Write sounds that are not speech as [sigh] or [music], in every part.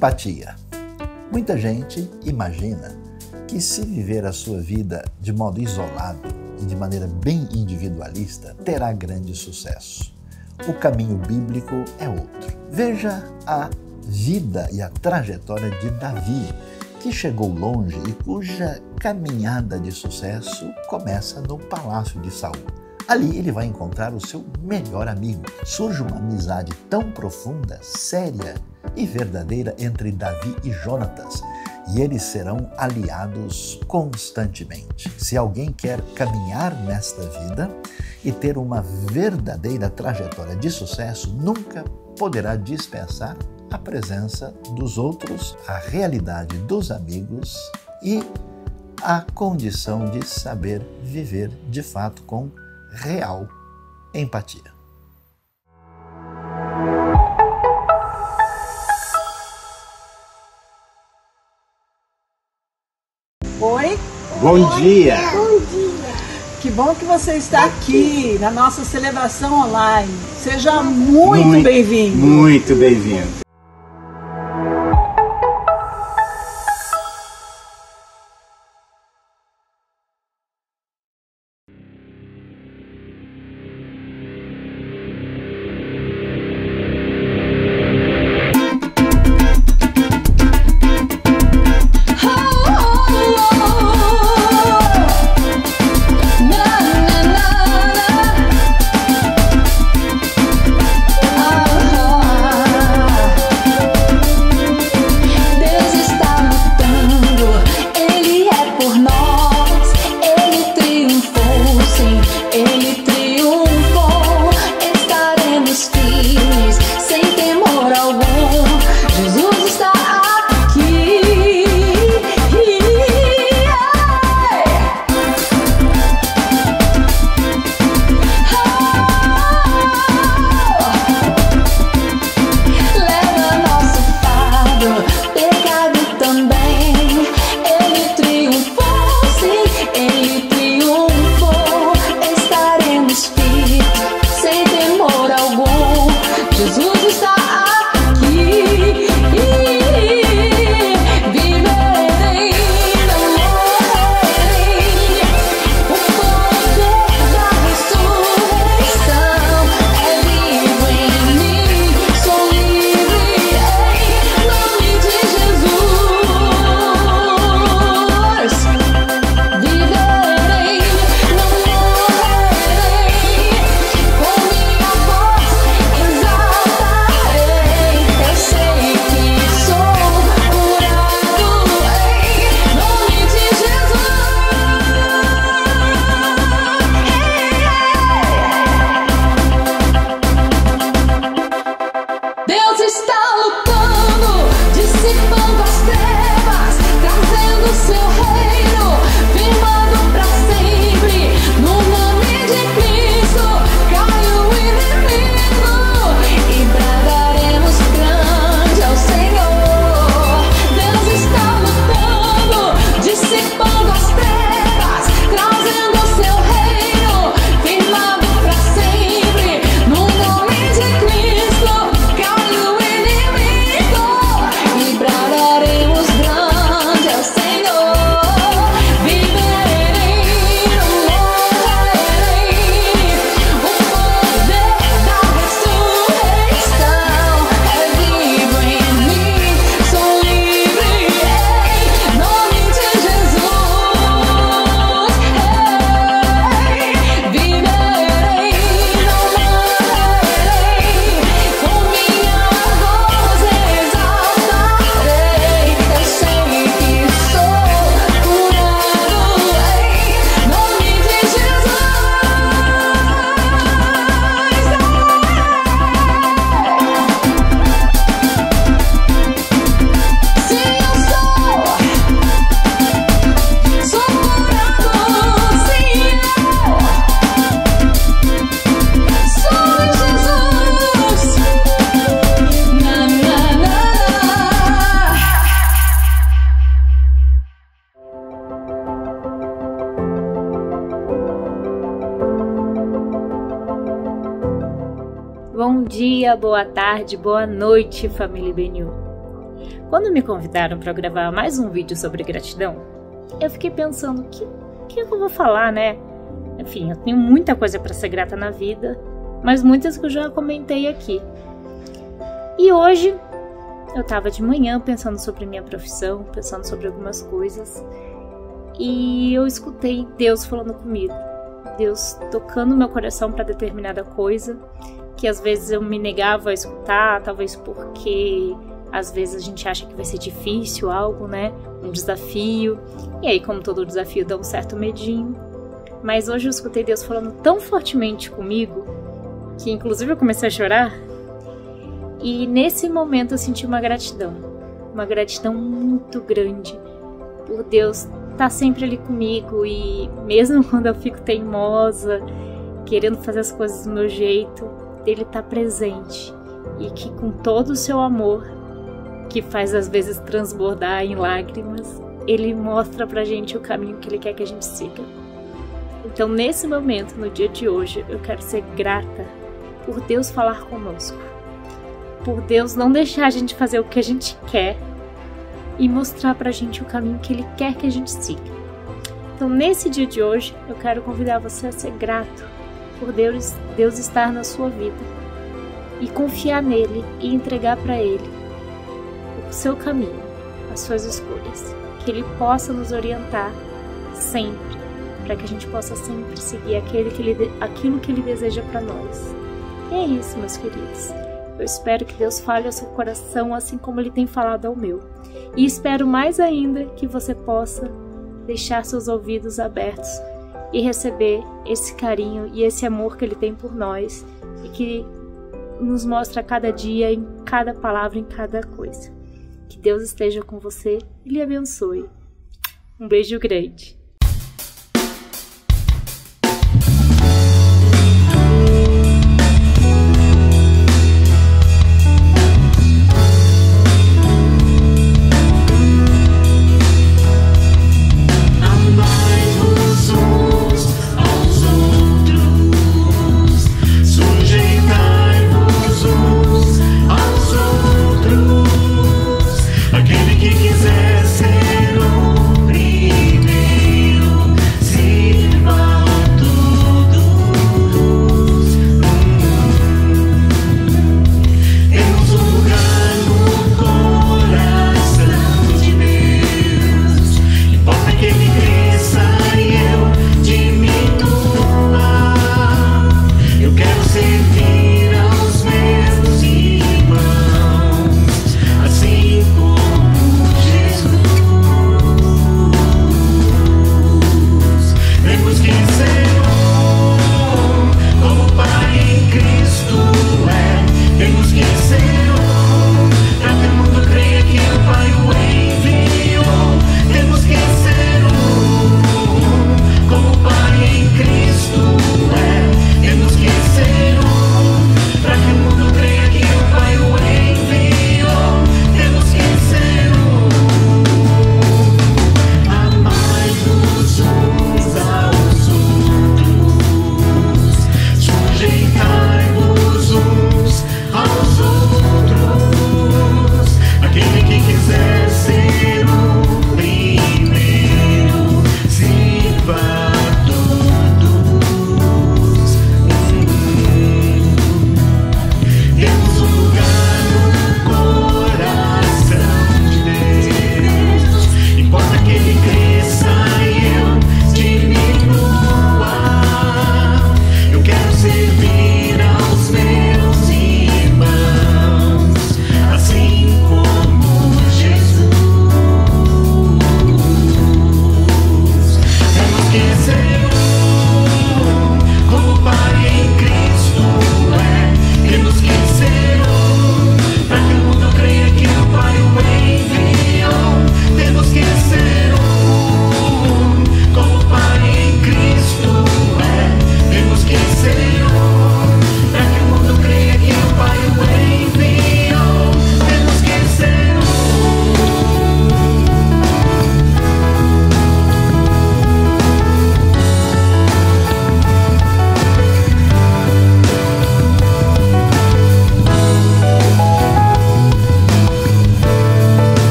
Empatia. Muita gente imagina que se viver a sua vida de modo isolado e de maneira bem individualista, terá grande sucesso. O caminho bíblico é outro. Veja a vida e a trajetória de Davi, que chegou longe e cuja caminhada de sucesso começa no palácio de Saul. Ali ele vai encontrar o seu melhor amigo. Surge uma amizade tão profunda, séria e verdadeira entre Davi e Jonatas, e eles serão aliados constantemente. Se alguém quer caminhar nesta vida e ter uma verdadeira trajetória de sucesso, nunca poderá dispensar a presença dos outros, a realidade dos amigos e a condição de saber viver de fato com real empatia. Oi? Bom dia! Bom dia. Que bom que você está aqui na nossa celebração online. Seja muito, Muito- bem-vindo. Muito bem-vindo. Dia, boa tarde, boa noite, família Benil. Quando me convidaram para gravar mais um vídeo sobre gratidão, eu fiquei pensando que que eu vou falar, né? Enfim, eu tenho muita coisa para ser grata na vida, mas muitas que eu já comentei aqui. E hoje eu tava de manhã pensando sobre minha profissão, pensando sobre algumas coisas, e eu escutei Deus falando comigo. Deus tocando meu coração para determinada coisa, que às vezes eu me negava a escutar, talvez porque às vezes a gente acha que vai ser difícil algo, né? Um desafio. E aí, como todo desafio, dá um certo medinho. Mas hoje eu escutei Deus falando tão fortemente comigo que, inclusive, eu comecei a chorar. E nesse momento eu senti uma gratidão. Uma gratidão muito grande por Deus estar tá sempre ali comigo. E mesmo [laughs] quando eu fico teimosa, querendo fazer as coisas do meu jeito, Ele está presente. E que com todo o seu amor que faz às vezes transbordar em lágrimas, ele mostra pra gente o caminho que ele quer que a gente siga. Então, nesse momento, no dia de hoje, eu quero ser grata por Deus falar conosco, por Deus não deixar a gente fazer o que a gente quer e mostrar pra gente o caminho que ele quer que a gente siga. Então, nesse dia de hoje, eu quero convidar você a ser grato por Deus, Deus estar na sua vida e confiar nele e entregar para ele o seu caminho, as suas escolhas, que Ele possa nos orientar sempre, para que a gente possa sempre seguir aquele que ele, aquilo que Ele deseja para nós. E é isso, meus queridos. Eu espero que Deus fale ao seu coração assim como Ele tem falado ao meu. E espero mais ainda que você possa deixar seus ouvidos abertos e receber esse carinho e esse amor que Ele tem por nós e que nos mostra a cada dia, em cada palavra, em cada coisa. Que Deus esteja com você e lhe abençoe. Um beijo grande.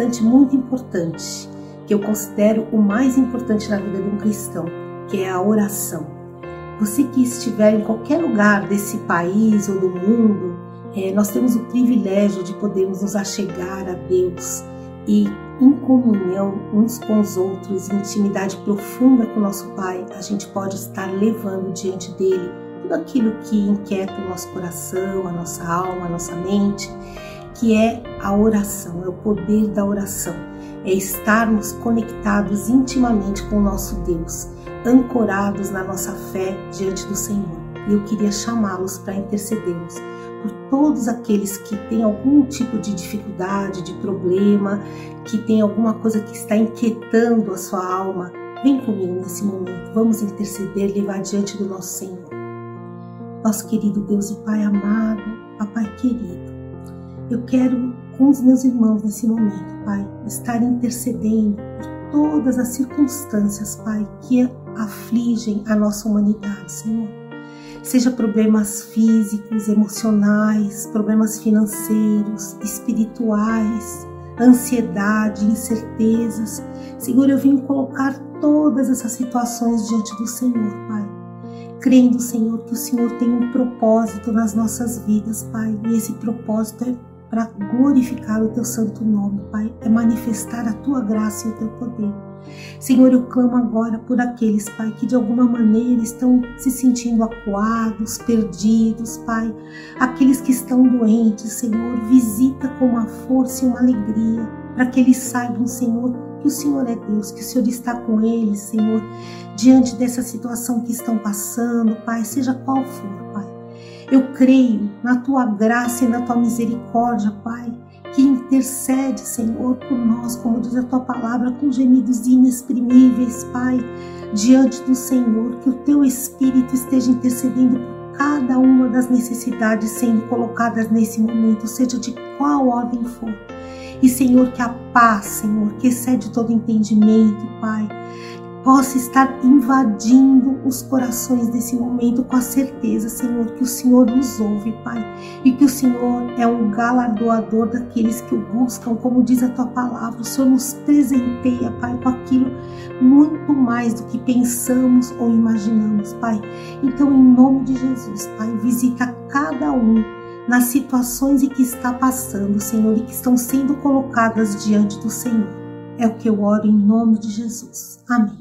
Instante muito importante, que eu considero o mais importante na vida de um cristão, que é a oração. Você que estiver em qualquer lugar desse país ou do mundo, é, nós temos o privilégio de podermos nos achegar a Deus e em comunhão uns com os outros, em intimidade profunda com o nosso Pai, a gente pode estar levando diante dele tudo aquilo que inquieta o nosso coração, a nossa alma, a nossa mente, que é a oração, é o poder da oração, é estarmos conectados intimamente com o nosso Deus, ancorados na nossa fé diante do Senhor. E eu queria chamá-los para intercedermos por todos aqueles que têm algum tipo de dificuldade, de problema, que tem alguma coisa que está inquietando a sua alma. Vem comigo nesse momento, vamos interceder, levar diante do nosso Senhor. Nosso querido Deus e Pai amado, Papai querido, eu quero com os meus irmãos nesse momento, Pai, estar intercedendo por todas as circunstâncias, Pai, que afligem a nossa humanidade, Senhor seja problemas físicos, emocionais, problemas financeiros, espirituais, ansiedade, incertezas. Senhor, eu vim colocar todas essas situações diante do Senhor, Pai. Crendo, Senhor, que o Senhor tem um propósito nas nossas vidas, Pai, e esse propósito é para glorificar o teu santo nome, Pai, é manifestar a tua graça e o teu poder. Senhor, eu clamo agora por aqueles, Pai, que de alguma maneira estão se sentindo acuados, perdidos, Pai. Aqueles que estão doentes, Senhor, visita com uma força e uma alegria, para que eles saibam, Senhor, que o Senhor é Deus, que o Senhor está com eles, Senhor, diante dessa situação que estão passando, Pai, seja qual for, Pai. Eu creio na tua graça e na tua misericórdia, Pai que intercede, Senhor, por nós, como diz a tua palavra, com gemidos inexprimíveis, Pai, diante do Senhor, que o teu Espírito esteja intercedendo por cada uma das necessidades sendo colocadas nesse momento, seja de qual ordem for. E, Senhor, que a paz, Senhor, que excede todo entendimento, Pai, possa estar invadindo os corações desse momento com a certeza, Senhor, que o Senhor nos ouve, Pai, e que o Senhor é um galardoador daqueles que o buscam, como diz a tua palavra. O Senhor nos presenteia, Pai, com aquilo muito mais do que pensamos ou imaginamos, Pai. Então, em nome de Jesus, Pai, visita cada um nas situações em que está passando, Senhor, e que estão sendo colocadas diante do Senhor. É o que eu oro em nome de Jesus. Amém.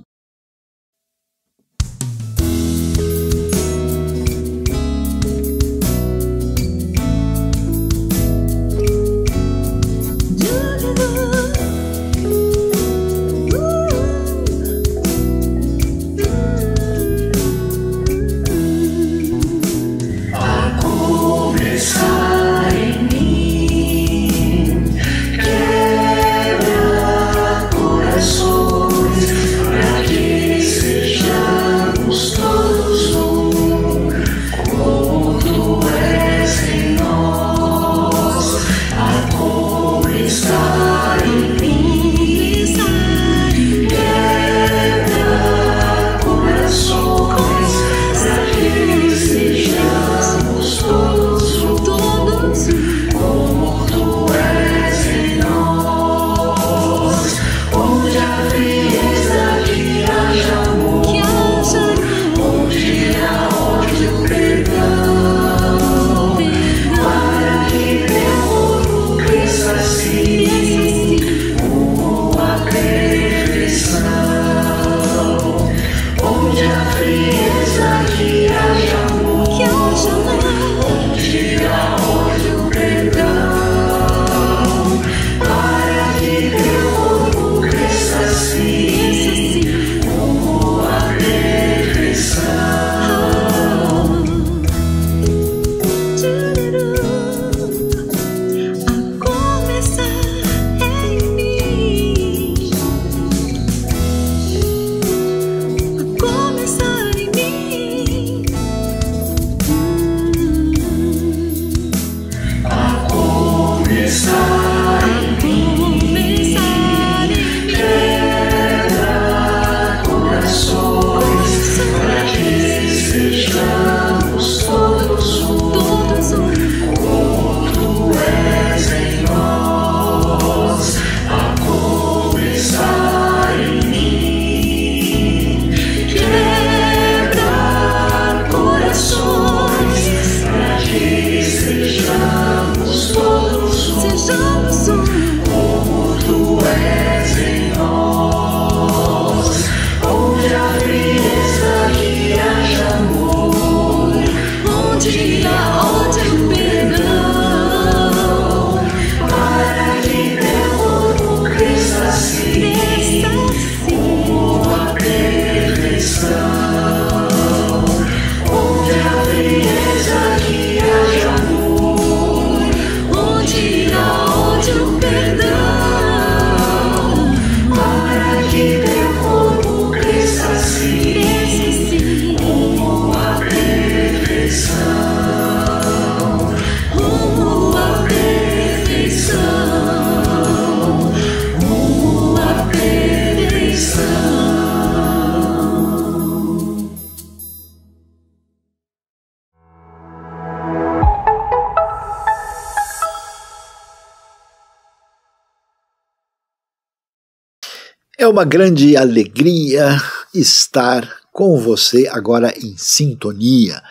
Uma grande alegria estar com você agora em sintonia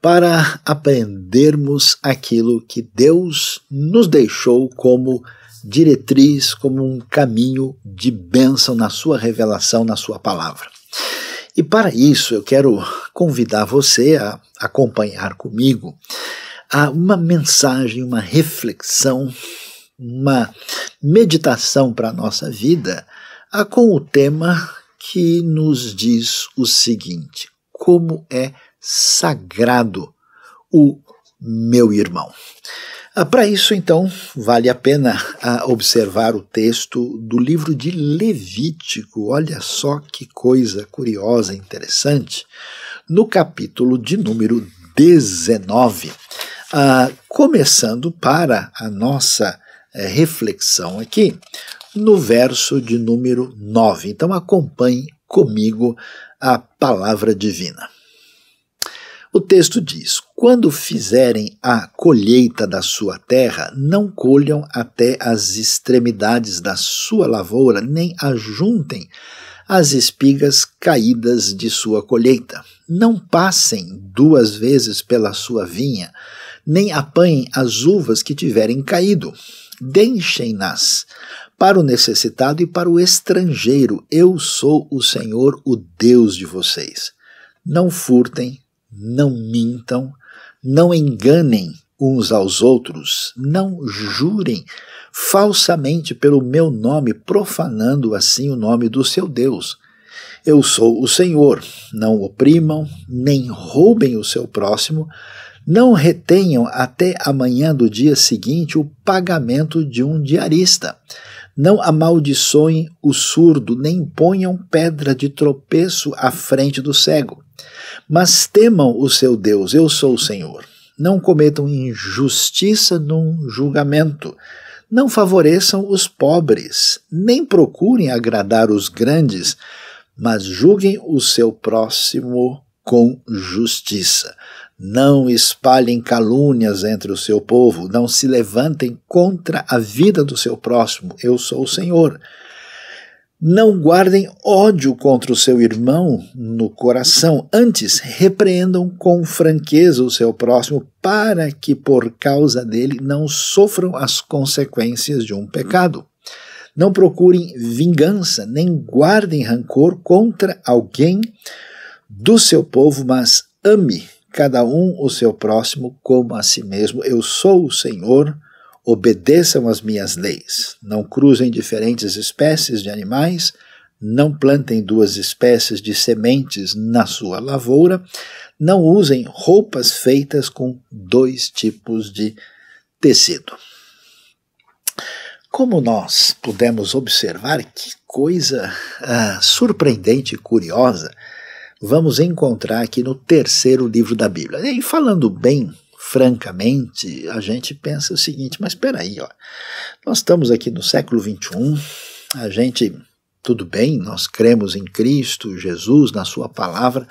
para aprendermos aquilo que Deus nos deixou como diretriz, como um caminho de bênção na sua revelação, na sua palavra. E para isso eu quero convidar você a acompanhar comigo a uma mensagem, uma reflexão, uma meditação para a nossa vida a com o tema que nos diz o seguinte: como é sagrado o meu irmão. Ah, Para isso, então, vale a pena ah, observar o texto do livro de Levítico. Olha só que coisa curiosa, interessante. No capítulo de número 19, ah, começando para a nossa eh, reflexão aqui, no verso de número 9. Então, acompanhe comigo a palavra divina. O texto diz: Quando fizerem a colheita da sua terra, não colham até as extremidades da sua lavoura, nem ajuntem as espigas caídas de sua colheita. Não passem duas vezes pela sua vinha, nem apanhem as uvas que tiverem caído. Deixem-nas para o necessitado e para o estrangeiro. Eu sou o Senhor, o Deus de vocês. Não furtem, não mintam, não enganem uns aos outros, não jurem falsamente pelo meu nome, profanando assim o nome do seu Deus. Eu sou o Senhor. Não oprimam, nem roubem o seu próximo, não retenham até amanhã do dia seguinte o pagamento de um diarista. Não amaldiçoem o surdo, nem ponham pedra de tropeço à frente do cego. Mas temam o seu Deus, eu sou o Senhor. Não cometam injustiça num julgamento. Não favoreçam os pobres, nem procurem agradar os grandes, mas julguem o seu próximo com justiça. Não espalhem calúnias entre o seu povo, não se levantem contra a vida do seu próximo. Eu sou o Senhor. Não guardem ódio contra o seu irmão no coração, antes repreendam com franqueza o seu próximo, para que por causa dele não sofram as consequências de um pecado. Não procurem vingança, nem guardem rancor contra alguém do seu povo, mas ame cada um o seu próximo como a si mesmo. Eu sou o Senhor obedeçam as minhas leis. Não cruzem diferentes espécies de animais, não plantem duas espécies de sementes na sua lavoura, não usem roupas feitas com dois tipos de tecido. Como nós pudemos observar, que coisa ah, surpreendente e curiosa vamos encontrar aqui no terceiro livro da Bíblia. E falando bem francamente, a gente pensa o seguinte, mas espera aí, ó, nós estamos aqui no século XXI, a gente, tudo bem, nós cremos em Cristo, Jesus, na sua palavra,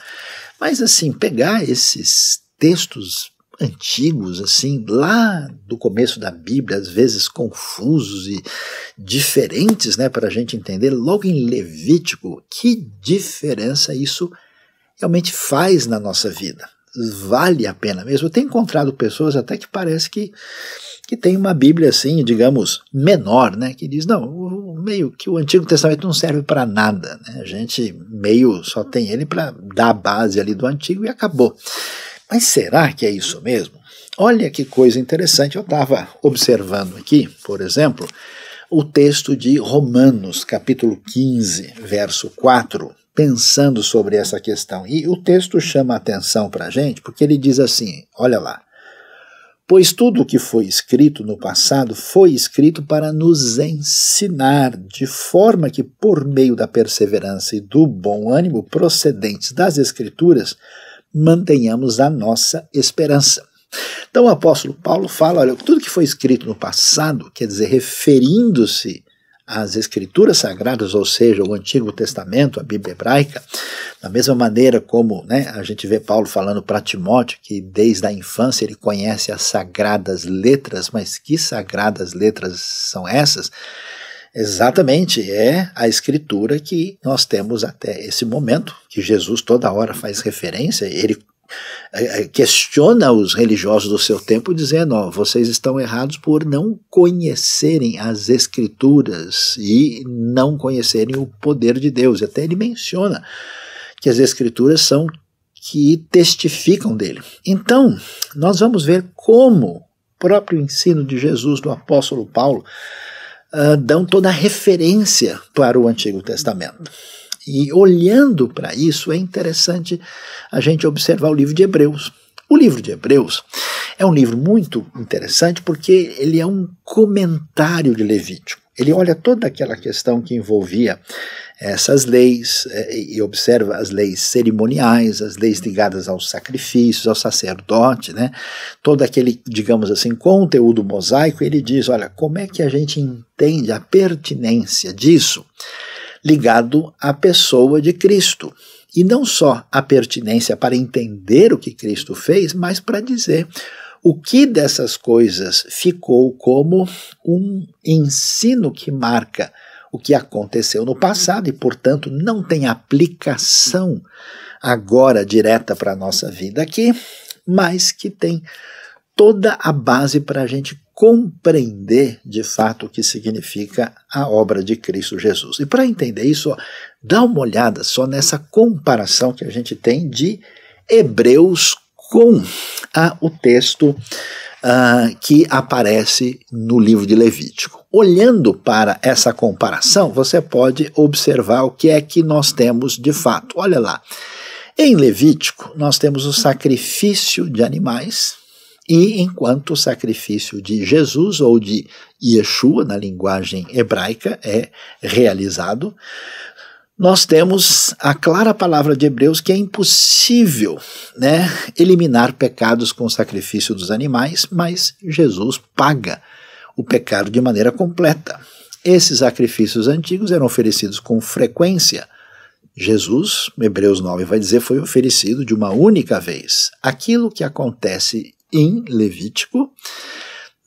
mas assim, pegar esses textos antigos, assim, lá do começo da Bíblia, às vezes confusos e diferentes, né, para a gente entender, logo em Levítico, que diferença isso realmente faz na nossa vida vale a pena mesmo. Eu tenho encontrado pessoas até que parece que, que tem uma Bíblia assim, digamos, menor, né? Que diz, não, meio que o Antigo Testamento não serve para nada. Né? A gente meio só tem ele para dar a base ali do Antigo e acabou. Mas será que é isso mesmo? Olha que coisa interessante. Eu estava observando aqui, por exemplo, o texto de Romanos, capítulo 15, verso 4 pensando sobre essa questão. E o texto chama atenção para a gente porque ele diz assim: olha lá. Pois tudo o que foi escrito no passado foi escrito para nos ensinar, de forma que, por meio da perseverança e do bom ânimo procedentes das Escrituras, mantenhamos a nossa esperança. Então o apóstolo Paulo fala: olha, tudo que foi escrito no passado, quer dizer, referindo-se as escrituras sagradas, ou seja, o Antigo Testamento, a Bíblia hebraica, da mesma maneira como né, a gente vê Paulo falando para Timóteo que desde a infância ele conhece as sagradas letras, mas que sagradas letras são essas? Exatamente, é a escritura que nós temos até esse momento, que Jesus toda hora faz referência, ele questiona os religiosos do seu tempo, dizendo: ó, vocês estão errados por não conhecerem as Escrituras e não conhecerem o poder de Deus. Até ele menciona que as Escrituras são que testificam dele. Então, nós vamos ver como o próprio ensino de Jesus, do apóstolo Paulo, uh, dão toda a referência para o Antigo Testamento. E olhando para isso, é interessante a gente observar o livro de Hebreus. O livro de Hebreus é um livro muito interessante porque ele é um comentário de Levítico. Ele olha toda aquela questão que envolvia essas leis eh, e observa as leis cerimoniais, as leis ligadas aos sacrifícios, ao sacerdote, né? Todo aquele, digamos assim, conteúdo mosaico, ele diz, olha, como é que a gente entende a pertinência disso ligado à pessoa de Cristo? E não só a pertinência para entender o que Cristo fez, mas para dizer o que dessas coisas ficou como um ensino que marca o que aconteceu no passado e, portanto, não tem aplicação agora direta para a nossa vida aqui, mas que tem toda a base para a gente compreender de fato o que significa a obra de Cristo Jesus. E para entender isso, ó, dá uma olhada só nessa comparação que a gente tem de Hebreus com ah, o texto ah, que aparece no livro de Levítico. Olhando para essa comparação, você pode observar o que é que nós temos de fato. Olha lá. Em Levítico, nós temos o sacrifício de animais, e enquanto o sacrifício de Jesus ou de Yeshua, na linguagem hebraica, é realizado, nós temos a clara palavra de Hebreus que é impossível né, eliminar pecados com o sacrifício dos animais, mas Jesus paga o pecado de maneira completa. Esses sacrifícios antigos eram oferecidos com frequência. Jesus, Hebreus 9 vai dizer, foi oferecido de uma única vez. Aquilo que acontece em Levítico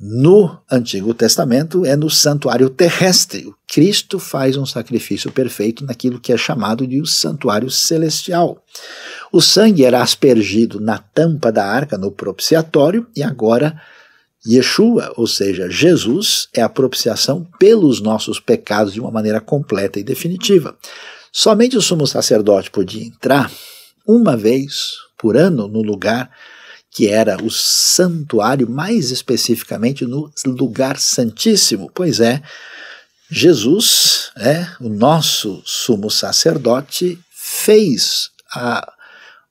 no Antigo Testamento é no santuário terrestre. Cristo faz um sacrifício perfeito naquilo que é chamado de o santuário celestial. O sangue era aspergido na tampa da arca no propiciatório e agora Yeshua, ou seja, Jesus, é a propiciação pelos nossos pecados de uma maneira completa e definitiva. Somente o sumo sacerdote podia entrar uma vez por ano no lugar que era o santuário, mais especificamente no lugar santíssimo. Pois é, Jesus, é, o nosso sumo sacerdote, fez a,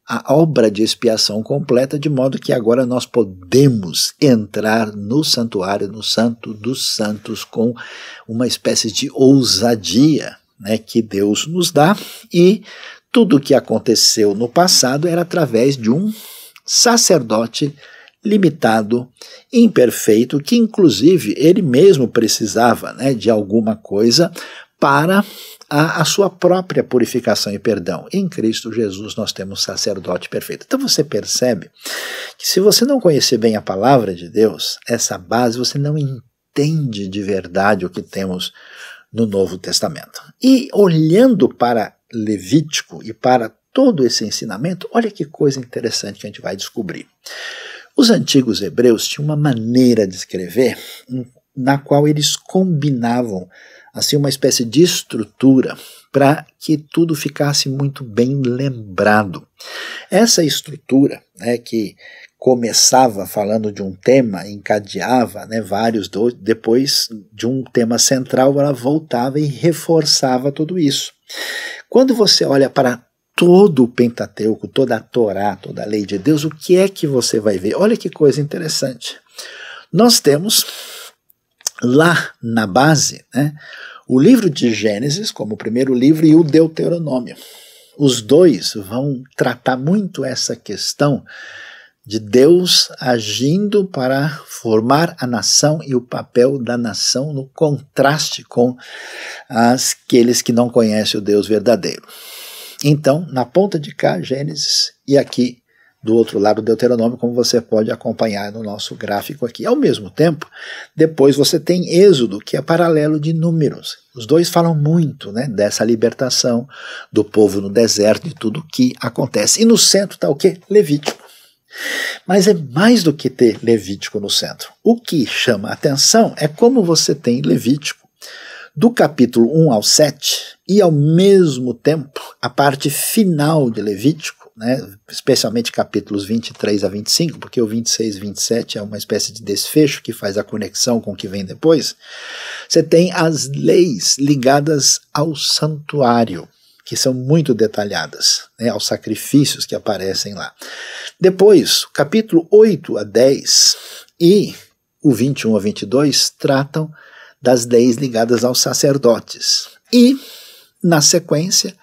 a obra de expiação completa, de modo que agora nós podemos entrar no santuário, no Santo dos Santos, com uma espécie de ousadia né, que Deus nos dá, e tudo o que aconteceu no passado era através de um sacerdote limitado, imperfeito, que inclusive ele mesmo precisava né, de alguma coisa para a, a, sua própria purificação e perdão. Em Cristo Jesus nós temos sacerdote perfeito. Então você percebe que se você não conhecer bem a palavra de Deus, essa base você não entende de verdade o que temos no Novo Testamento. E olhando para Levítico e para todo esse ensinamento, olha que coisa interessante que a gente vai descobrir. Os antigos hebreus tinham uma maneira de escrever na qual eles combinavam assim uma espécie de estrutura para que tudo ficasse muito bem lembrado. Essa estrutura, né, que começava falando de um tema, encadeava né, vários, do, depois de um tema central, ela voltava e reforçava tudo isso. Quando você olha para todo o Pentateuco, toda a Torá, toda a lei de Deus, o que é que você vai ver? Olha que coisa interessante. Nós temos lá na base né, o livro de Gênesis como o primeiro livro e o Deuteronômio. Os dois vão tratar muito essa questão de Deus agindo para formar a nação e o papel da nação no contraste com aqueles que não conhecem o Deus verdadeiro. Então, na ponta de cá, Gênesis, e aqui do outro lado do Deuteronômio, como você pode acompanhar no nosso gráfico aqui. Ao mesmo tempo, depois você tem Êxodo, que é paralelo de Números. Os dois falam muito né, dessa libertação do povo no deserto, de tudo que acontece. E no centro está o quê? Levítico. Mas é mais do que ter Levítico no centro. O que chama atenção é como você tem Levítico do capítulo 1 ao 7 e ao mesmo tempo a parte final de Levítico, né, especialmente capítulos 23 a 25, porque o 26 e 27 é uma espécie de desfecho que faz a conexão com o que vem depois. Você tem as leis ligadas ao santuário, que são muito detalhadas, né, aos sacrifícios que aparecem lá. Depois, capítulo 8 a 10 e o 21 a 22 tratam das leis ligadas aos sacerdotes. E, na sequência,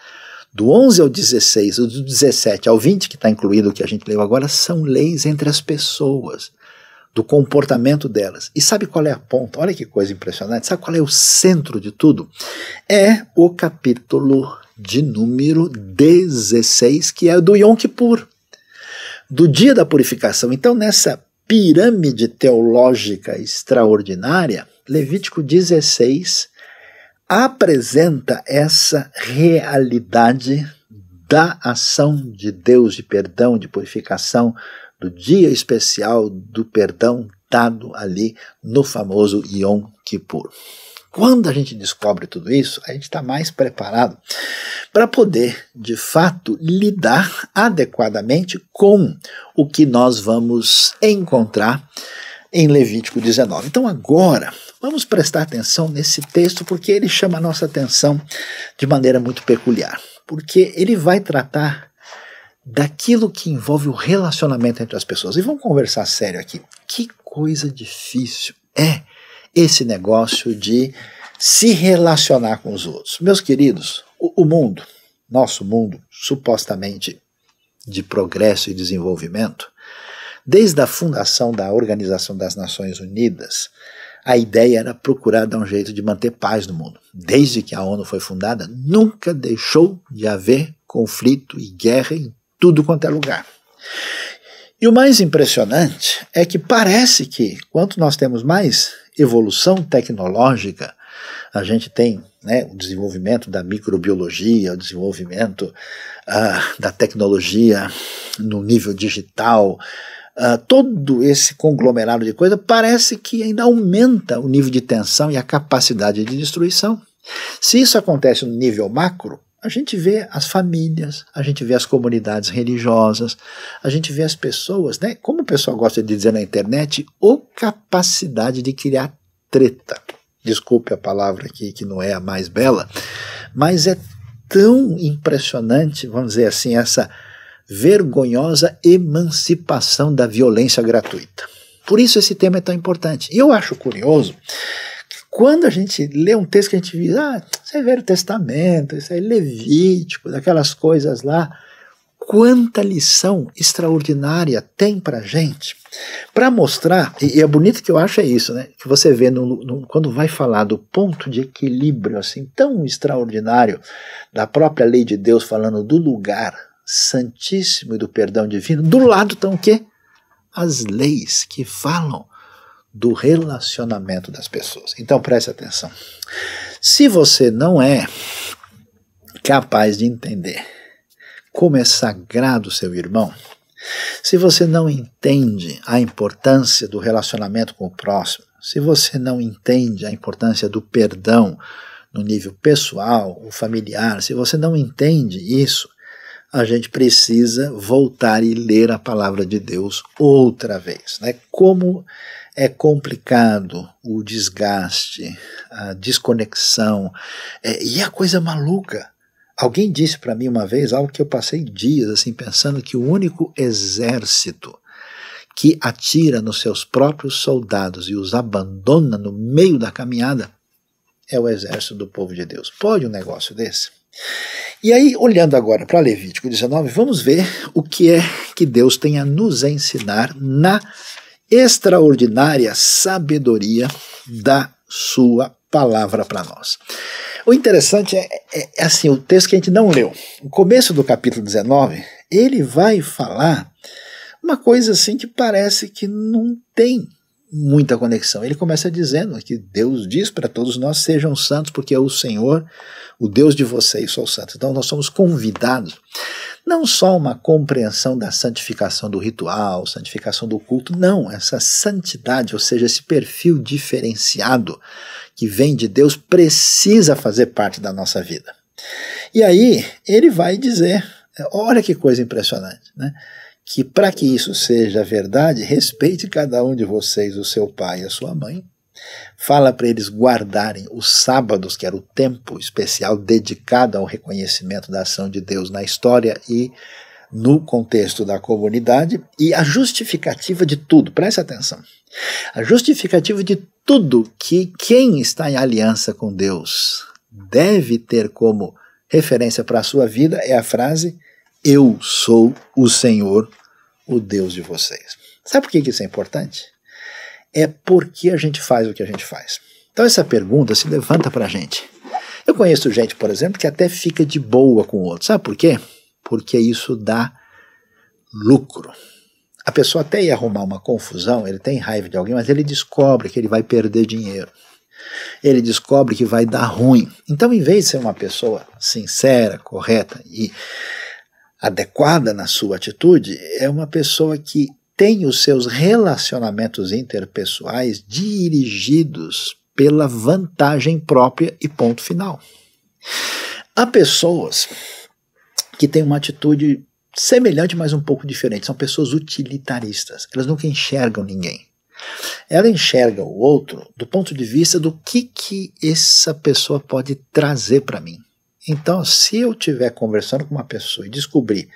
do 11 ao 16, do 17 ao 20, que está incluído o que a gente leu agora, são leis entre as pessoas, do comportamento delas. E sabe qual é a ponta? Olha que coisa impressionante. Sabe qual é o centro de tudo? É o capítulo de número 16, que é do Yom Kippur, do dia da purificação. Então, nessa pirâmide teológica extraordinária, Levítico 16 apresenta essa realidade da ação de Deus de perdão, de purificação, do dia especial do perdão dado ali no famoso Yom Kippur. Quando a gente descobre tudo isso, a gente está mais preparado para poder, de fato, lidar adequadamente com o que nós vamos encontrar em Levítico 19. Então, agora, vamos prestar atenção nesse texto, porque ele chama a nossa atenção de maneira muito peculiar. Porque ele vai tratar daquilo que envolve o relacionamento entre as pessoas. E vamos conversar sério aqui. Que coisa difícil é esse negócio de se relacionar com os outros. Meus queridos, o, o mundo, nosso mundo, supostamente de progresso e desenvolvimento, desde a fundação da Organização das Nações Unidas, a ideia era procurar dar um jeito de manter paz no mundo. Desde que a ONU foi fundada, nunca deixou de haver conflito e guerra em tudo quanto é lugar. E o mais impressionante é que parece que quanto nós temos mais evolução tecnológica, a gente tem né, o desenvolvimento da microbiologia, o desenvolvimento ah, da tecnologia no nível digital, ah, todo esse conglomerado de coisa parece que ainda aumenta o nível de tensão e a capacidade de destruição. Se isso acontece no nível macro, a gente vê as famílias, a gente vê as comunidades religiosas, a gente vê as pessoas, né? Como o pessoal gosta de dizer na internet, ou capacidade de criar treta. Desculpe a palavra aqui que não é a mais bela, mas é tão impressionante, vamos dizer assim, essa vergonhosa emancipação da violência gratuita. Por isso esse tema é tão importante. E eu acho curioso quando a gente lê um texto que a gente diz, ah, isso é Velho Testamento, isso é Levítico, daquelas coisas lá, quanta lição extraordinária tem para gente para mostrar, e, é bonito que eu acho é isso, né? Que você vê no, no, quando vai falar do ponto de equilíbrio assim tão extraordinário da própria lei de Deus falando do lugar santíssimo e do perdão divino, do lado estão o quê? As leis que falam do relacionamento das pessoas. Então preste atenção. Se você não é capaz de entender como é sagrado seu irmão, se você não entende a importância do relacionamento com o próximo, se você não entende a importância do perdão no nível pessoal ou familiar, se você não entende isso, a gente precisa voltar e ler a palavra de Deus outra vez. Né? Como é complicado o desgaste, a desconexão é, e a coisa maluca. Alguém disse para mim uma vez algo que eu passei dias assim pensando que o único exército que atira nos seus próprios soldados e os abandona no meio da caminhada é o exército do povo de Deus. Pode um negócio desse? E aí, olhando agora para Levítico 19, vamos ver o que é que Deus tem a nos ensinar na extraordinária sabedoria da sua palavra para nós. O interessante é, é, é, assim, o texto que a gente não leu. O começo do capítulo 19, ele vai falar Uma coisa assim que parece que não tem muita conexão. Ele começa dizendo que Deus diz para todos nós: sejam santos, porque o Senhor, o Deus de vocês, sou santo. Então nós somos convidados, não só uma compreensão da santificação do ritual, santificação do culto, não, essa santidade, ou seja, esse perfil diferenciado que vem de Deus, precisa fazer parte da nossa vida. E aí ele vai dizer: olha que coisa impressionante, né? Que para que isso seja verdade, respeite cada um de vocês, o seu pai e a sua mãe. Fala para eles guardarem os sábados, que era o tempo especial dedicado ao reconhecimento da ação de Deus na história e no contexto da comunidade, e a justificativa de tudo, preste atenção. A justificativa de tudo que quem está em aliança com Deus deve ter como referência para a sua vida é a frase: Eu sou o Senhor o Deus de vocês. Sabe por que isso é importante? É porque a gente faz o que a gente faz. Então essa pergunta se levanta para a gente. Eu conheço gente, por exemplo, que até fica de boa com o outro. Sabe por quê? Porque isso dá lucro. A pessoa até ia arrumar uma confusão, ele tem raiva de alguém, mas ele descobre que ele vai perder dinheiro. Ele descobre que vai dar ruim. Então, em vez de ser uma pessoa sincera, correta e adequada na sua atitude é uma pessoa que tem os seus relacionamentos interpessoais dirigidos pela vantagem própria e ponto final. Há pessoas que têm uma atitude semelhante, mas um pouco diferente. São pessoas utilitaristas. Elas nunca enxergam ninguém. Ela enxerga o outro do ponto de vista do que, que essa pessoa pode trazer para mim. Então, se eu estiver conversando com uma pessoa e descobrir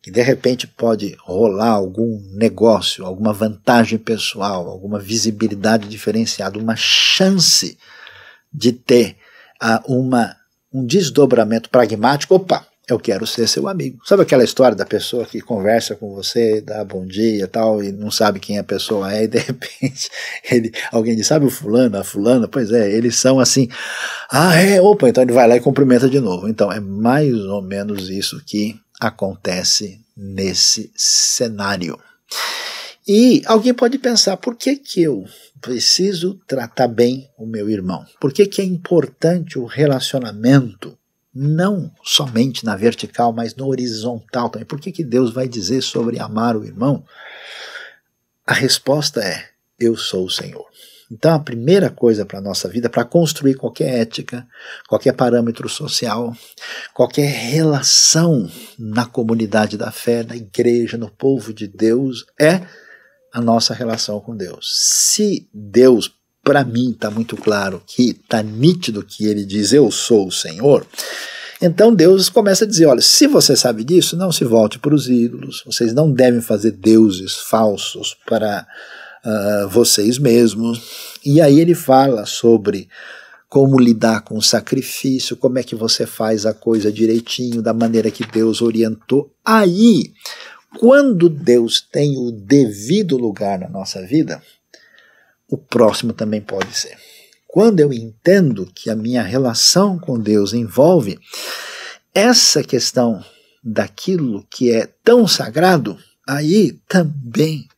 que de repente pode rolar algum negócio, alguma vantagem pessoal, alguma visibilidade diferenciada, uma chance de ter uh, uma, um desdobramento pragmático, opa, eu quero ser seu amigo. Sabe aquela história da pessoa que conversa com você, dá bom dia e tal, e não sabe quem a pessoa é, e de [laughs] repente ele, alguém diz, sabe o fulano, a fulana? Pois é, eles são assim, ah é, opa, então ele vai lá e cumprimenta de novo. Então é mais ou menos isso que acontece nesse cenário. E alguém pode pensar, por que que eu preciso tratar bem o meu irmão? Por que que é importante o relacionamento não somente na vertical, mas no horizontal também. Por que, que Deus vai dizer sobre amar o irmão? A resposta é: Eu sou o Senhor. Então, a primeira coisa para a nossa vida, para construir qualquer ética, qualquer parâmetro social, qualquer relação na comunidade da fé, na igreja, no povo de Deus, é a nossa relação com Deus. Se Deus para mim está muito claro que está nítido que ele diz eu sou o Senhor. Então Deus começa a dizer: olha, se você sabe disso, não se volte para os ídolos, vocês não devem fazer deuses falsos para uh, vocês mesmos. E aí ele fala sobre como lidar com o sacrifício, como é que você faz a coisa direitinho, da maneira que Deus orientou. Aí, quando Deus tem o devido lugar na nossa vida, o próximo também pode ser. Quando eu entendo que a minha relação com Deus envolve essa questão daquilo que é tão sagrado, aí também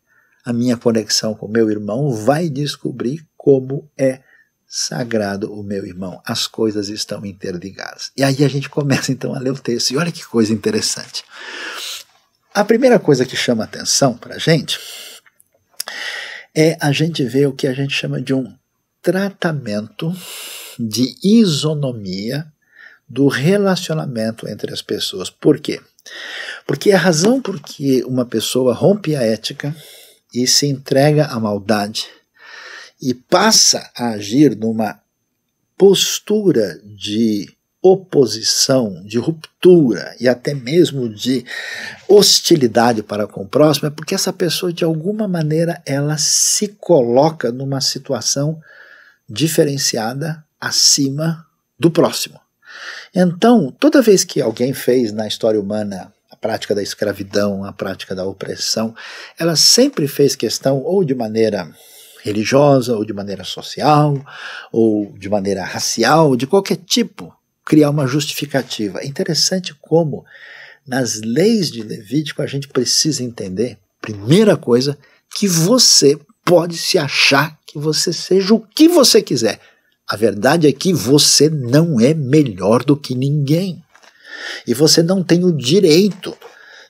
a minha conexão com meu irmão vai descobrir como é sagrado o meu irmão. As coisas estão interligadas. E aí a gente começa então a ler o texto. E olha que coisa interessante. A primeira coisa que chama atenção para a gente é a gente ver o que a gente chama de um tratamento de isonomia do relacionamento entre as pessoas. Por quê? Porque a razão por que uma pessoa rompe a ética e se entrega à maldade e passa a agir numa postura de oposição, de ruptura e até mesmo de hostilidade para com o próximo, é porque essa pessoa de alguma maneira ela se coloca numa situação diferenciada acima do próximo. Então, toda vez que alguém fez na história humana a prática da escravidão, a prática da opressão, ela sempre fez questão ou de maneira religiosa, ou de maneira social, ou de maneira racial, de qualquer tipo, criar uma justificativa. É interessante como nas leis de Levítico a gente precisa entender primeira coisa, que você pode se achar que você seja o que você quiser. A verdade é que você não é melhor do que ninguém. E você não tem o direito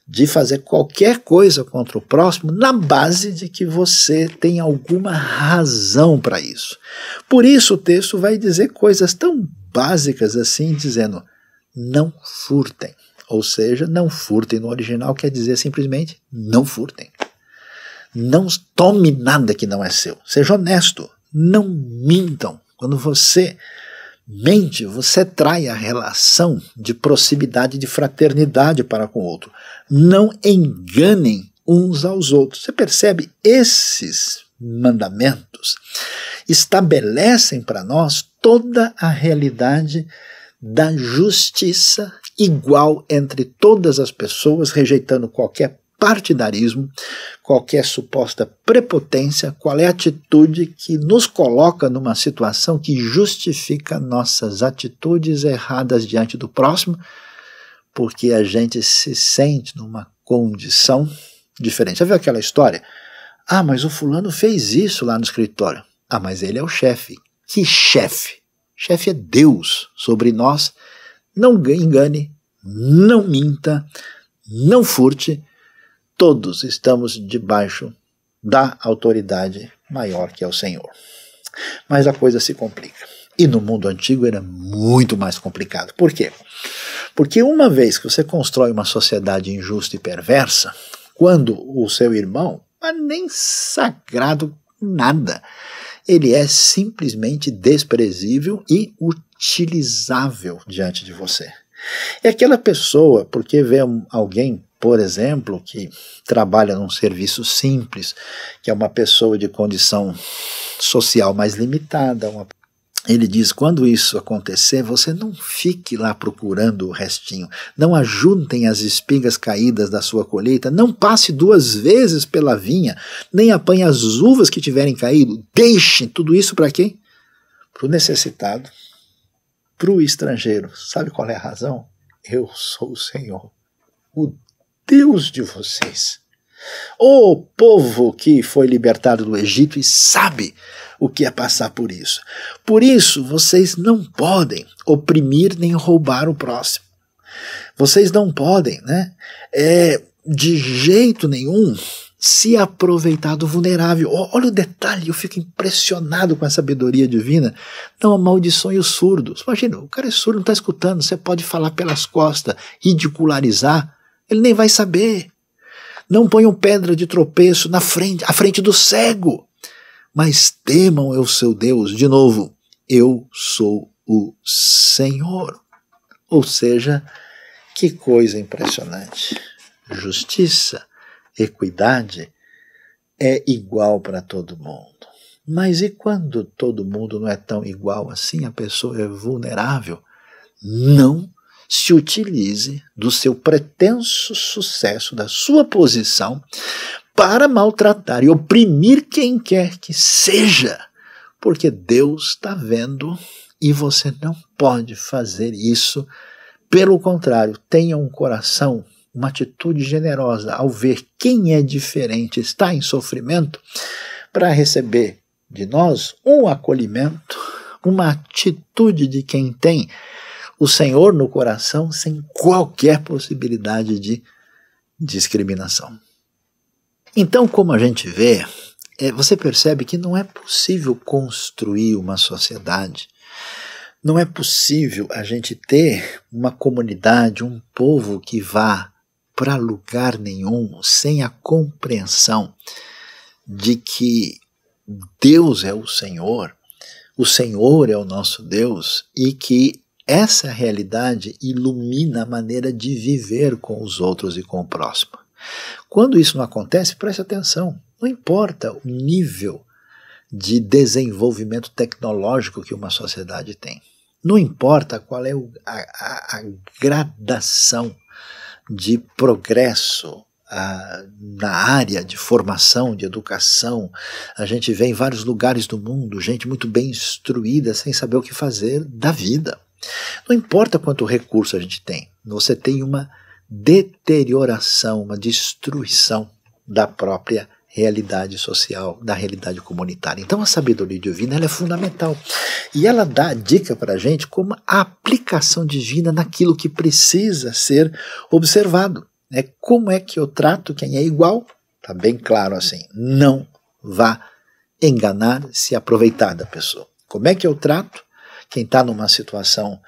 de fazer qualquer coisa contra o próximo na base de que você tem alguma razão para isso. Por isso o texto vai dizer coisas tão básicas assim, dizendo: não furtem. Ou seja, não furtem no original quer dizer simplesmente não furtem. Não tome nada que não é seu. Seja honesto. Não mintam. Quando você mente, você trai a relação de proximidade, de fraternidade para com o outro. Não enganem uns aos outros. Você percebe? Esses mandamentos estabelecem para nós toda a realidade da justiça igual entre todas as pessoas, rejeitando qualquer partidarismo, qualquer suposta prepotência, qual é a atitude que nos coloca numa situação que justifica nossas atitudes erradas diante do próximo, porque a gente se sente numa condição diferente. Já viu aquela história? Ah, mas o fulano fez isso lá no escritório. Ah, mas ele é o chefe. Que chefe? Chefe é Deus sobre nós. Não engane, não minta, não furte. Todos estamos debaixo da autoridade maior que é o Senhor. Mas a coisa se complica. E no mundo antigo era muito mais complicado. Por quê? Porque uma vez que você constrói uma sociedade injusta e perversa, quando o seu irmão, mas nem sagrado nada, ele é simplesmente desprezível e utilizável diante de você. E aquela pessoa, porque vê alguém, por exemplo, que trabalha num serviço simples, que é uma pessoa de condição social mais limitada, uma ele diz: quando isso acontecer, você não fique lá procurando o restinho. Não ajuntem as espigas caídas da sua colheita. Não passe duas vezes pela vinha. Nem apanhe as uvas que tiverem caído. Deixe tudo isso para quem? Para o necessitado, para o estrangeiro. Sabe qual é a razão? Eu sou o Senhor, o Deus de vocês. O povo que foi libertado do Egito e sabe o que é passar por isso. Por isso, vocês não podem oprimir nem roubar o próximo. Vocês não podem, né? É, de jeito nenhum se aproveitar do vulnerável. Olha o detalhe, eu fico impressionado com a sabedoria divina. Não amaldiçoe os surdos. Imagina, o cara é surdo, não está escutando. Você pode falar pelas costas, ridicularizar, ele nem vai saber. Não ponham pedra de tropeço na frente, à frente do cego mas temam eu seu Deus. De novo, eu sou o Senhor. Ou seja, que coisa impressionante. Justiça, equidade é igual para todo mundo. Mas e quando todo mundo não é tão igual assim, a pessoa é vulnerável? Não se utilize do seu pretenso sucesso, da sua posição, para maltratar e oprimir quem quer que seja, porque Deus está vendo e você não pode fazer isso. Pelo contrário, tenha um coração, uma atitude generosa ao ver quem é diferente, está em sofrimento, para receber de nós um acolhimento, uma atitude de quem tem o Senhor no coração sem qualquer possibilidade de discriminação. Então, como a gente vê, é, você percebe que não é possível construir uma sociedade, não é possível a gente ter uma comunidade, um povo que vá para lugar nenhum sem a compreensão de que Deus é o Senhor, o Senhor é o nosso Deus e que essa realidade ilumina a maneira de viver com os outros e com o próximo. Quando isso não acontece, preste atenção. Não importa o nível de desenvolvimento tecnológico que uma sociedade tem. Não importa qual é a, a, a gradação de progresso na área de formação, de educação. A gente vê em vários lugares do mundo gente muito bem instruída sem saber o que fazer da vida. Não importa quanto recurso a gente tem, você tem uma deterioração, uma destruição da própria realidade social, da realidade comunitária. Então a sabedoria divina é fundamental. E ela dá dica para a gente como a aplicação divina naquilo que precisa ser observado. Né? Como é que eu trato quem é igual? Está bem claro assim. Não vá enganar, se aproveitar da pessoa. Como é que eu trato quem está numa situação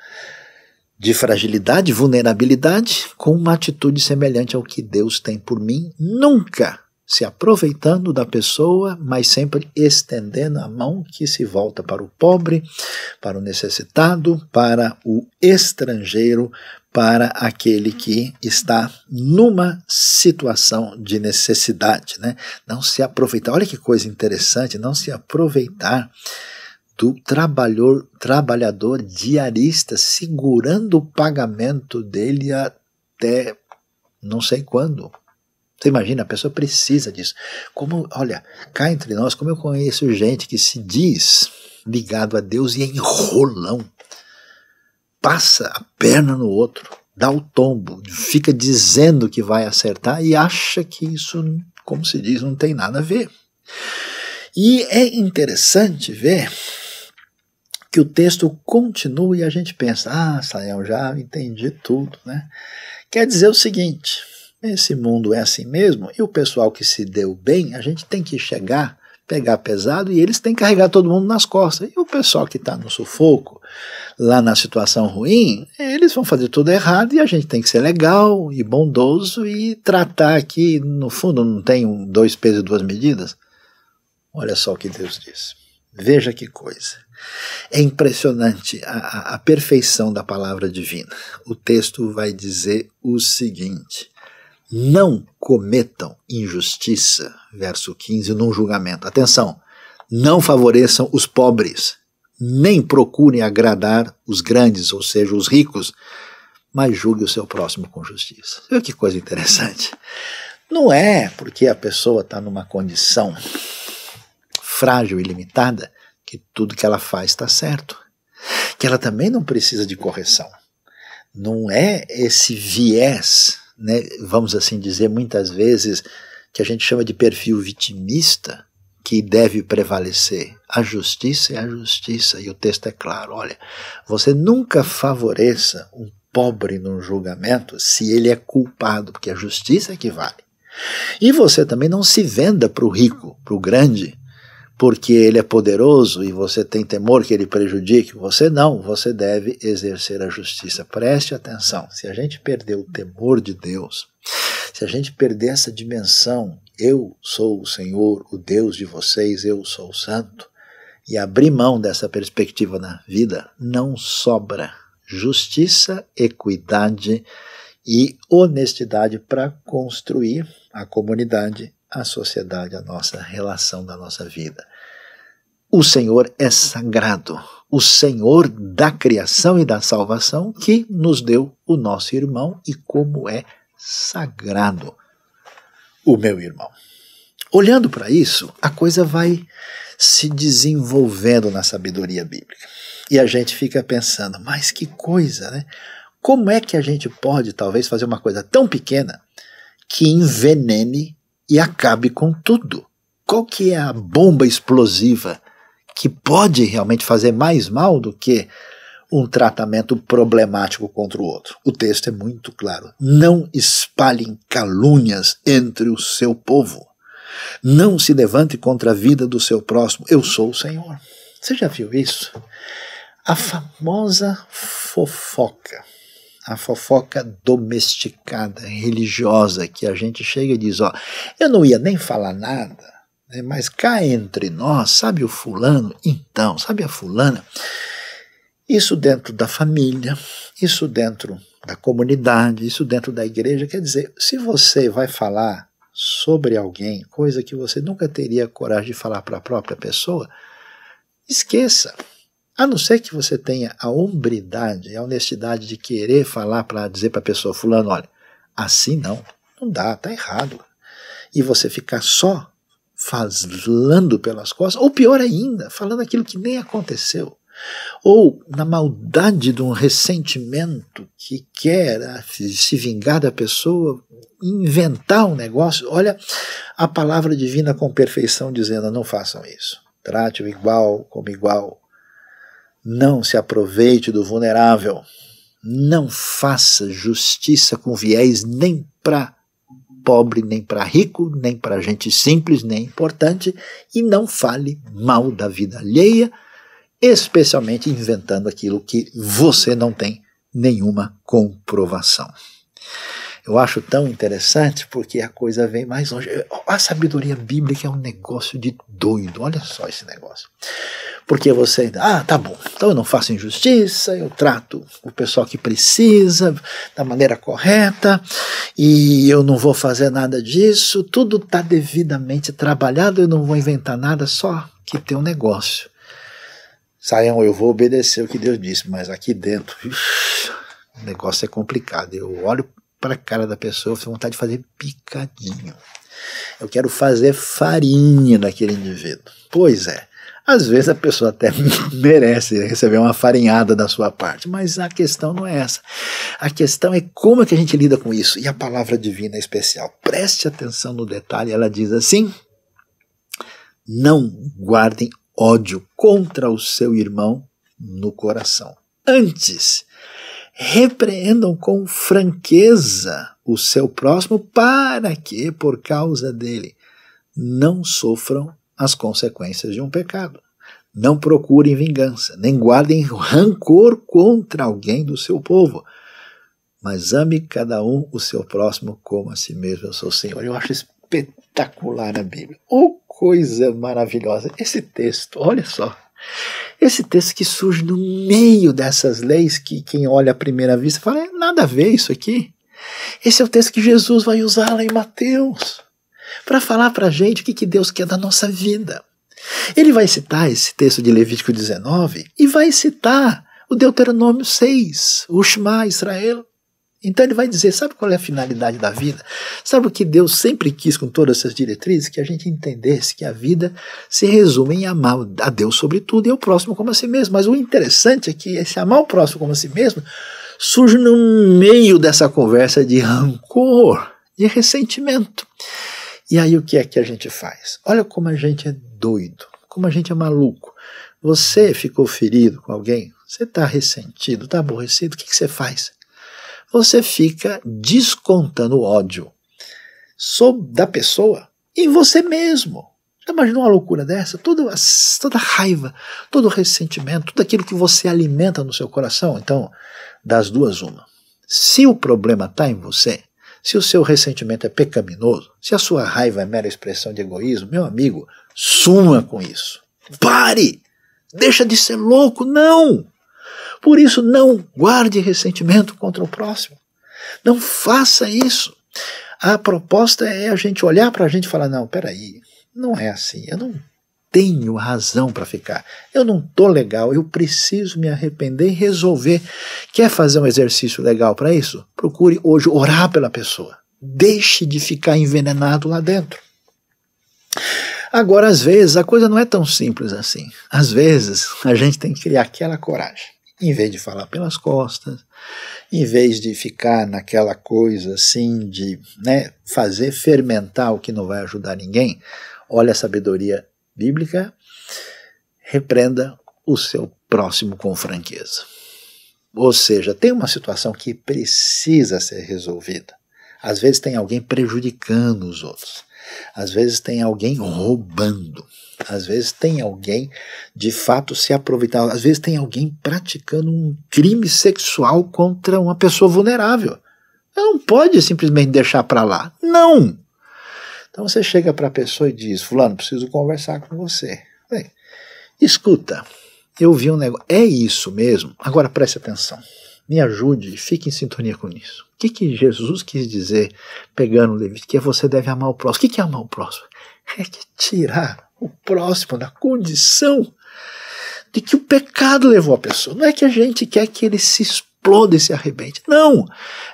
de fragilidade, vulnerabilidade, com uma atitude semelhante ao que Deus tem por mim? Nunca se aproveitando da pessoa, mas sempre estendendo a mão que se volta para o pobre, para o necessitado, para o estrangeiro, para aquele que está numa situação de necessidade, né? Não se aproveitar. Olha que coisa interessante, não se aproveitar do trabalhador, trabalhador diarista segurando o pagamento dele até não sei quando. Você imagina, a pessoa precisa disso. Como, olha, cá entre nós, como eu conheço gente que se diz ligado a Deus e é enrolão. Passa a perna no outro, dá o tombo, fica dizendo que vai acertar e acha que isso, como se diz, não tem nada a ver. E é interessante ver que o texto continua e a gente pensa, ah, Sael, já entendi tudo, né? Quer dizer o seguinte, esse mundo é assim mesmo, e o pessoal que se deu bem, a gente tem que chegar, pegar pesado, e eles têm que carregar todo mundo nas costas. E o pessoal que está no sufoco, lá na situação ruim, eles vão fazer tudo errado e a gente tem que ser legal e bondoso e tratar aqui, no fundo, não tem um, dois pesos e duas medidas? Olha só o que Deus diz. Veja que coisa. É impressionante a, a, a perfeição da palavra divina. O texto vai dizer o seguinte: não cometam injustiça, verso 15, num julgamento. Atenção, não favoreçam os pobres, nem procurem agradar os grandes, ou seja, os ricos, mas julgue o seu próximo com justiça. Viu que coisa interessante? Não é porque a pessoa está numa condição frágil e limitada que tudo que ela faz está certo. Que ela também não precisa de correção. Não é esse viés, né, vamos assim dizer, muitas vezes, que a gente chama de perfil vitimista, que deve prevalecer. A justiça é a justiça, e o texto é claro: olha, você nunca favoreça um pobre num julgamento se ele é culpado, porque a justiça é que vale. E você também não se venda para o rico, para o grande, porque ele é poderoso e você tem temor que ele prejudique, você não, você deve exercer a justiça. Preste atenção, se a gente perder o temor de Deus, se a gente perder essa dimensão, eu sou o Senhor, o Deus de vocês, eu sou o Santo, e abrir mão dessa perspectiva na vida, não sobra justiça, equidade e honestidade para construir a comunidade a sociedade, a nossa relação da nossa vida. O Senhor é sagrado, o Senhor da criação e da salvação que nos deu o nosso irmão e como é sagrado o meu irmão. Olhando para isso, a coisa vai se desenvolvendo na sabedoria bíblica. E a gente fica pensando, mas que coisa, né? Como é que a gente pode, talvez, fazer uma coisa tão pequena que envenene e acabe com tudo. Qual que é a bomba explosiva que pode realmente fazer mais mal do que um tratamento problemático contra o outro? O texto é muito claro. Não espalhem calúnias entre o seu povo. Não se levante contra a vida do seu próximo. Eu sou o Senhor. Você já viu isso? A famosa fofoca a fofoca domesticada, religiosa, que a gente chega e diz: Ó, eu não ia nem falar nada, né, mas cá entre nós, sabe o fulano? Então, sabe a fulana? Isso dentro da família, isso dentro da comunidade, isso dentro da igreja. Quer dizer, se você vai falar sobre alguém, coisa que você nunca teria coragem de falar para a própria pessoa, esqueça. A não ser que você tenha a hombridade, a honestidade de querer falar para dizer para a pessoa, fulano, olha, assim não, não dá, tá errado. E você ficar só falando pelas costas, ou pior ainda, falando aquilo que nem aconteceu. ou na maldade de um ressentimento que quer se vingar da pessoa, inventar um negócio. Olha a palavra divina com perfeição dizendo: não façam isso. Trate o igual como igual. Não se aproveite do vulnerável. Não faça justiça com viés nem para pobre, nem para rico, nem para gente simples, nem importante, e não fale mal da vida alheia, especialmente inventando aquilo que você não tem nenhuma comprovação. Eu acho tão interessante porque a coisa vem mais longe. A sabedoria bíblica é um negócio de doido. Olha só esse negócio. Porque você, ah, tá bom, então eu não faço injustiça, eu trato o pessoal que precisa da maneira correta e eu não vou fazer nada disso, tudo está devidamente trabalhado, eu não vou inventar nada, só que tem um negócio. Saiam, eu vou obedecer o que Deus disse, mas aqui dentro, o negócio é complicado. Eu olho para a cara da pessoa, tenho vontade de fazer picadinho. Eu quero fazer farinha daquele indivíduo. Pois é. Às vezes a pessoa até [laughs] merece receber uma farinhada da sua parte, mas a questão não é essa. A questão é como é que a gente lida com isso. E a palavra divina é especial. Preste atenção no detalhe, ela diz assim: Não guardem ódio contra o seu irmão no coração. Antes, repreendam com franqueza o seu próximo para que, por causa dele, não sofram as consequências de um pecado. Não procurem vingança, nem guardem rancor contra alguém do seu povo, mas ame cada um o seu próximo como a si mesmo. Eu sou o Senhor. Eu acho espetacular a Bíblia. Oh, coisa maravilhosa. Esse texto, olha só. Esse texto que surge no meio dessas leis que quem olha à primeira vista fala, é nada a ver isso aqui. Esse é o texto que Jesus vai usar lá em Mateus para falar para a gente o que, que Deus quer da nossa vida. Ele vai citar esse texto de Levítico 19 e vai citar o Deuteronômio 6, o Shema Israel. Então ele vai dizer: sabe qual é a finalidade da vida? Sabe o que Deus sempre quis com todas essas diretrizes? Que a gente entendesse que a vida se resume em amar a Deus sobre tudo e o próximo como a si mesmo. Mas o interessante é que esse amar o próximo como a si mesmo surge no meio dessa conversa de rancor, de ressentimento. E aí o que é que a gente faz? Olha como a gente é doido, como a gente é maluco. Você ficou ferido com alguém, você está ressentido, está aborrecido, o que, que você faz? você fica descontando ódio sobre, da pessoa em você mesmo. Já imaginou uma loucura dessa? Toda, toda raiva, todo ressentimento, tudo aquilo que você alimenta no seu coração. Então, das duas, uma. Se o problema está em você, se o seu ressentimento é pecaminoso, se a sua raiva é mera expressão de egoísmo, meu amigo, suma com isso. Pare! Deixa de ser louco, não! Por isso, não guarde ressentimento contra o próximo. Não faça isso. A proposta é a gente olhar para a gente e falar: não, peraí, não é assim. Eu não tenho razão para ficar. Eu não tô legal. Eu preciso me arrepender e resolver. Quer fazer um exercício legal para isso? Procure hoje orar pela pessoa. Deixe de ficar envenenado lá dentro. Agora, às vezes, a coisa não é tão simples assim. Às vezes, a gente tem que criar aquela coragem em vez de falar pelas costas, em vez de ficar naquela coisa assim de né, fazer fermentar o que não vai ajudar ninguém, olha a sabedoria bíblica, repreenda o seu próximo com franqueza. Ou seja, tem uma situação que precisa ser resolvida. Às vezes tem alguém prejudicando os outros. Às vezes tem alguém roubando. Às vezes tem alguém de fato se aproveitando. Às vezes tem alguém praticando um crime sexual contra uma pessoa vulnerável. Não pode simplesmente deixar para lá. Não! Então você chega para a pessoa e diz: Fulano, preciso conversar com você. Bem, escuta, eu vi um negócio. É isso mesmo? Agora preste atenção. Me ajude, fique em sintonia com isso. O que, que Jesus quis dizer, pegando o Levítico? Que você deve amar o próximo. O que, que é amar o próximo? É que tirar o próximo da condição de que o pecado levou a pessoa. Não é que a gente quer que ele se exploda e se arrebente. Não!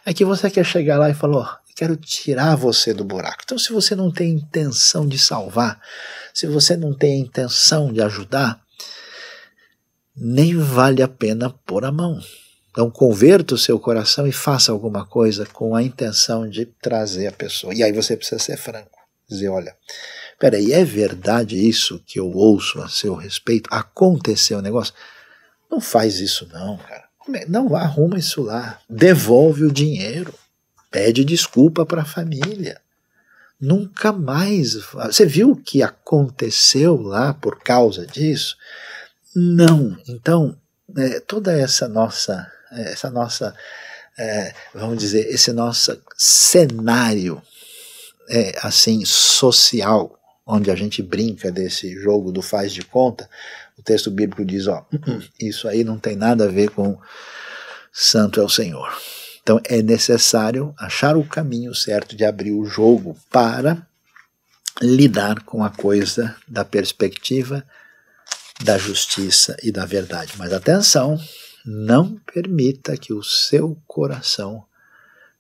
É que você quer chegar lá e falar: quero tirar você do buraco. Então, se você não tem intenção de salvar, se você não tem intenção de ajudar, nem vale a pena pôr a mão. Então, converta o seu coração e faça alguma coisa com a intenção de trazer a pessoa. E aí você precisa ser franco. Dizer: olha, peraí, é verdade isso que eu ouço a seu respeito? Aconteceu o negócio? Não faz isso, não, cara. Não arruma isso lá. Devolve o dinheiro. Pede desculpa para a família. Nunca mais. Você viu o que aconteceu lá por causa disso? Não. Então, é, toda essa nossa, essa nossa, é, vamos dizer, esse nosso cenário é, assim social, onde a gente brinca desse jogo do faz de conta, o texto bíblico diz, ó, isso aí não tem nada a ver com santo é o Senhor. Então é necessário achar o caminho certo de abrir o jogo para lidar com a coisa da perspectiva da justiça e da verdade. Mas atenção, não permita que o seu coração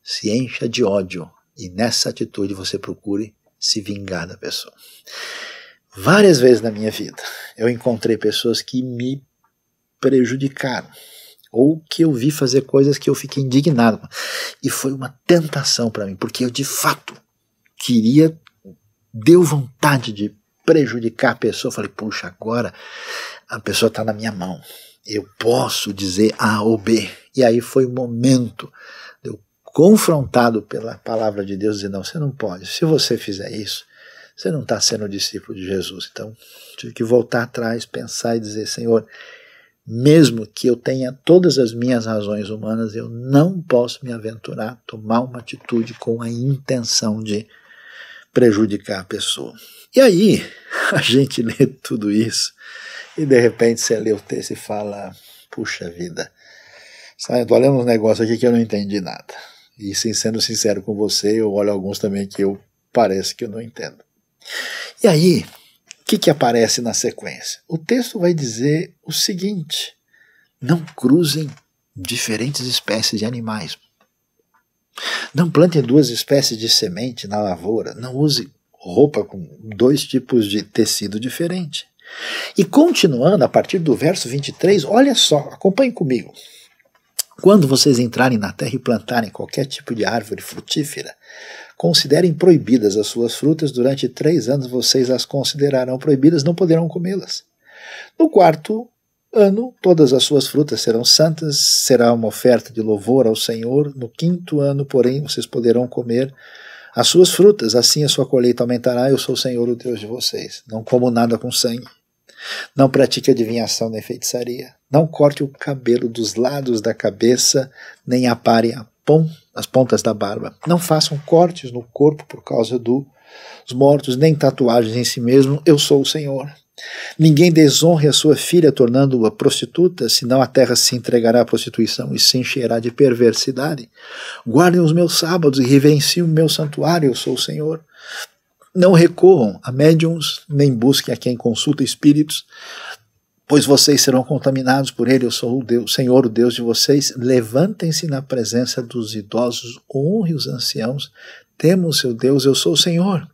se encha de ódio e nessa atitude você procure se vingar da pessoa. Várias vezes na minha vida eu encontrei pessoas que me prejudicaram ou que eu vi fazer coisas que eu fiquei indignado. E foi uma tentação para mim, porque eu de fato queria, deu vontade de prejudicar a pessoa. Falei, puxa, agora a pessoa está na minha mão. Eu posso dizer A ou B. E aí foi o momento de eu, confrontado pela palavra de Deus, dizer: não, você não pode. Se você fizer isso, você não está sendo discípulo de Jesus. Então, tive que voltar atrás, pensar e dizer: Senhor, mesmo que eu tenha todas as minhas razões humanas, eu não posso me aventurar a tomar uma atitude com a intenção de prejudicar a pessoa. E aí, [laughs] a gente lê tudo isso e de repente você lê o texto e fala: puxa vida, sabe, eu tô lendo uns negócios aqui que eu não entendi nada. E sim, sendo sincero com você, eu olho alguns também que eu parece que eu não entendo. E aí, o que, que aparece na sequência? O texto vai dizer o seguinte: não cruzem diferentes espécies de animais. Não plantem duas espécies de semente na lavoura. Não use roupa com dois tipos de tecido diferente. E continuando a partir do verso 23, olha só, acompanhe comigo. Quando vocês entrarem na terra e plantarem qualquer tipo de árvore frutífera, considerem proibidas as suas frutas, durante três anos vocês as considerarão proibidas, não poderão comê-las. No quarto ano, todas as suas frutas serão santas, será uma oferta de louvor ao Senhor. No quinto ano, porém, vocês poderão comer as suas frutas, assim a sua colheita aumentará. Eu sou o Senhor, o Deus de vocês. Não como nada com sangue. Não pratique adivinhação nem feitiçaria. Não corte o cabelo dos lados da cabeça, nem apare pom, as pontas da barba. Não façam cortes no corpo por causa dos mortos, nem tatuagens em si mesmo. Eu sou o Senhor. Ninguém desonre a sua filha tornando-a prostituta, senão a terra se entregará à prostituição e se encherá de perversidade. Guardem os meus sábados e reverenciem o meu santuário, eu sou o Senhor. Não recorram a médiums, nem busquem a quem consulta espíritos, pois vocês serão contaminados por ele. Eu sou o Deus, Senhor, o Deus de vocês. Levantem-se na presença dos idosos, honre os anciãos, temam o seu Deus, eu sou o Senhor.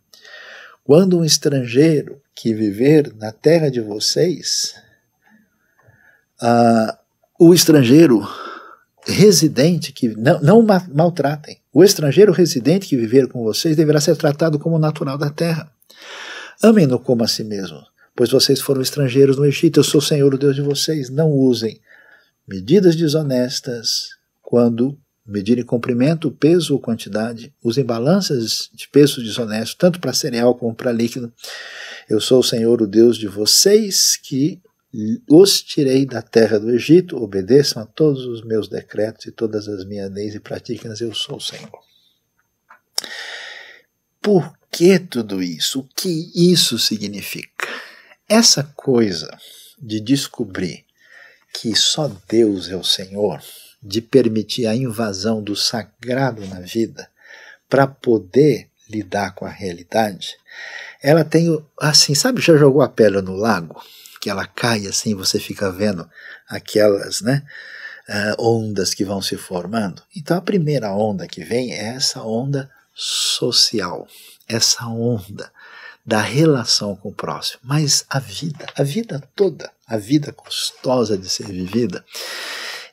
Quando um estrangeiro que viver na terra de vocês, uh, o estrangeiro residente que não, não maltratem. O estrangeiro residente que viver com vocês deverá ser tratado como natural da terra. Amem-no como a si mesmo, pois vocês foram estrangeiros no Egito. Eu sou o Senhor, o Deus de vocês. Não usem medidas desonestas quando medirem comprimento, peso ou quantidade. Usem balanças de peso desonesto, tanto para cereal como para líquido. Eu sou o Senhor, o Deus de vocês, que os tirei da terra do Egito, obedeçam a todos os meus decretos e todas as minhas leis e pratiquem-nas, eu sou o Senhor. Por que tudo isso? O que isso significa? Essa coisa de descobrir que só Deus é o Senhor, de permitir a invasão do sagrado na vida, para poder lidar com a realidade, ela tem assim, sabe, já jogou a pedra no lago? que ela cai assim, você fica vendo aquelas né, uh, ondas que vão se formando. Então a primeira onda que vem é essa onda social, essa onda da relação com o próximo, mas a vida, a vida toda, a vida gostosa de ser vivida,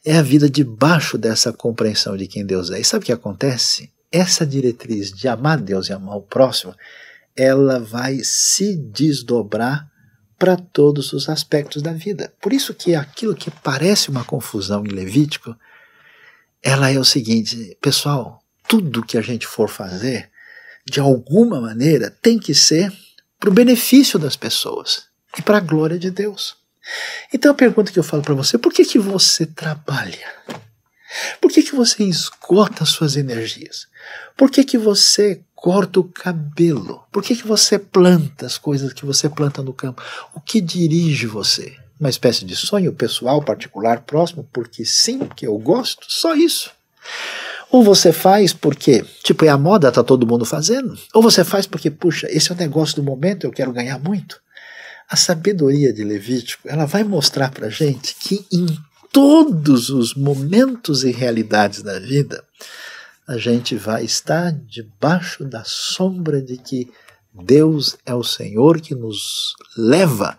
é a vida debaixo dessa compreensão de quem Deus é. E sabe o que acontece? Essa diretriz de amar Deus e amar o próximo, ela vai se desdobrar para todos os aspectos da vida. Por isso que aquilo que parece uma confusão em Levítico, ela é o seguinte, pessoal, tudo que a gente for fazer, de alguma maneira, tem que ser para o benefício das pessoas e para a glória de Deus. Então a pergunta que eu falo para você, por que, que você trabalha? Por que, que você esgota suas energias? Por que, que você corta o cabelo? Por que, que você planta as coisas que você planta no campo? O que dirige você? Uma espécie de sonho pessoal, particular, próximo, porque sim, porque eu gosto? Só isso. Ou você faz porque, tipo, é a moda, tá todo mundo fazendo. Ou você faz porque, puxa, esse é o negócio do momento, eu quero ganhar muito. A sabedoria de Levítico, ela vai mostrar pra gente que em todos os momentos e realidades da vida, a gente vai estar debaixo da sombra de que Deus é o Senhor que nos leva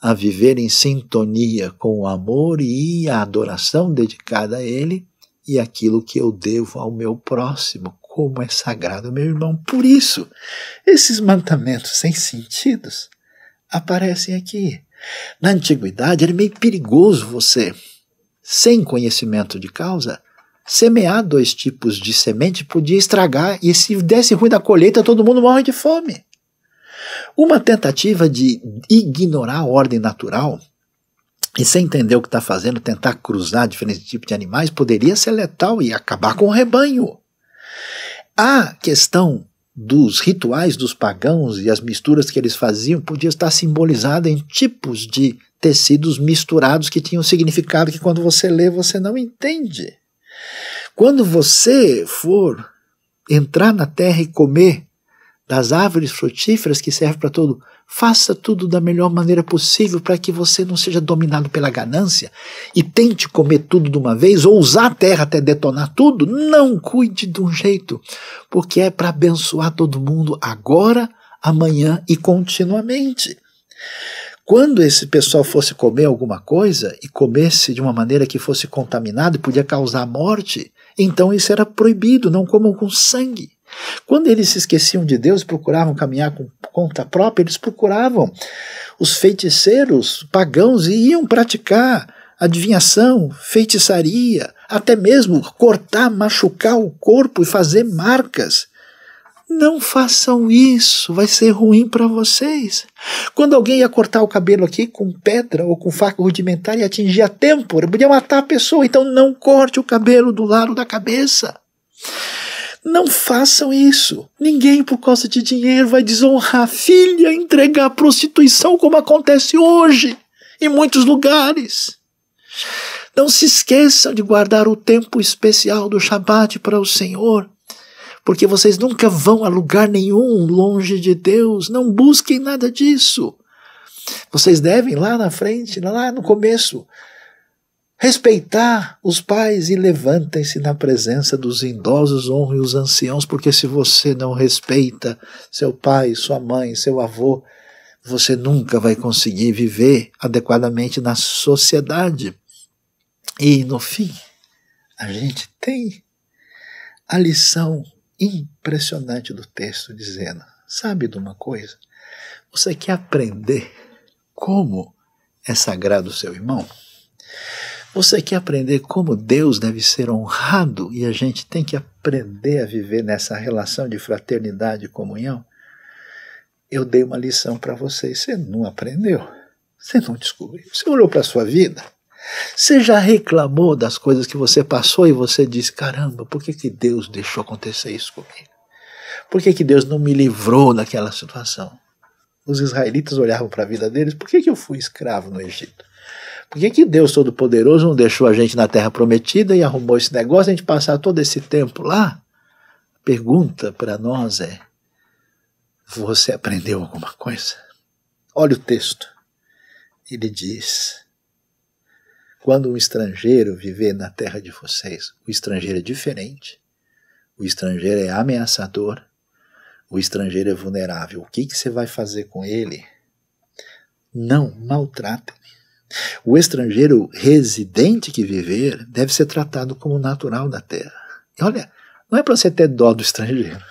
a viver em sintonia com o amor e a adoração dedicada a Ele e aquilo que eu devo ao meu próximo, como é sagrado, meu irmão. Por isso, esses mandamentos sem sentidos aparecem aqui. Na antiguidade era meio perigoso você, sem conhecimento de causa, semear dois tipos de semente podia estragar e se desse ruim da colheita todo mundo morre de fome. Uma tentativa de ignorar a ordem natural e sem entender o que está fazendo, tentar cruzar diferentes tipos de animais, poderia ser letal e acabar com o rebanho. A questão dos rituais dos pagãos e as misturas que eles faziam podia estar simbolizada em tipos de tecidos misturados que tinham significado que quando você lê você não entende. Quando você for entrar na terra e comer das árvores frutíferas que servem para todo, faça tudo da melhor maneira possível para que você não seja dominado pela ganância e tente comer tudo de uma vez ou usar a terra até detonar tudo. Não cuide de um jeito, porque é para abençoar todo mundo agora, amanhã e continuamente. Quando esse pessoal fosse comer alguma coisa e comesse de uma maneira que fosse contaminado e podia causar morte, então isso era proibido, não comam com sangue. Quando eles se esqueciam de Deus e procuravam caminhar com conta própria, eles procuravam os feiticeiros pagãos e iam praticar adivinhação, feitiçaria, até mesmo cortar, machucar o corpo e fazer marcas. Não façam isso, vai ser ruim para vocês. Quando alguém ia cortar o cabelo aqui com pedra ou com faca rudimentar e atingir a têmpora, podia matar a pessoa, então não corte o cabelo do lado da cabeça. Não façam isso. Ninguém, por causa de dinheiro, vai desonrar a filha, entregar a prostituição, como acontece hoje em muitos lugares. Não se esqueçam de guardar o tempo especial do Shabat para o Senhor, porque vocês nunca vão a lugar nenhum longe de Deus. Não busquem nada disso. Vocês devem lá na frente, lá no começo, respeitar os pais e levantem-se na presença dos idosos, honre os anciãos, porque se você não respeita seu pai, sua mãe, seu avô, você nunca vai conseguir viver adequadamente na sociedade. E no fim, a gente tem a lição impressionante do texto dizendo: sabe de uma coisa? Você quer aprender como é sagrado o seu irmão? Você quer aprender como Deus deve ser honrado e a gente tem que aprender a viver nessa relação de fraternidade e comunhão? Eu dei uma lição para você e você não aprendeu. Você não descobriu. Você olhou para a sua vida. Você já reclamou das coisas que você passou e você disse: caramba, por que, que Deus deixou acontecer isso comigo? Por que, que Deus não me livrou daquela situação? Os israelitas olhavam para a vida deles: por que, que eu fui escravo no Egito? Por que, que Deus Todo-Poderoso não deixou a gente na Terra Prometida e arrumou esse negócio, a gente passar todo esse tempo lá? Pergunta para nós é: você aprendeu alguma coisa? Olha o texto. Ele diz: quando um estrangeiro viver na terra de vocês, o estrangeiro é diferente, o estrangeiro é ameaçador, o estrangeiro é vulnerável. O que, que você vai fazer com ele? Não maltratem. O estrangeiro residente que viver deve ser tratado como natural da terra. E olha, não é para você ter dó do estrangeiro.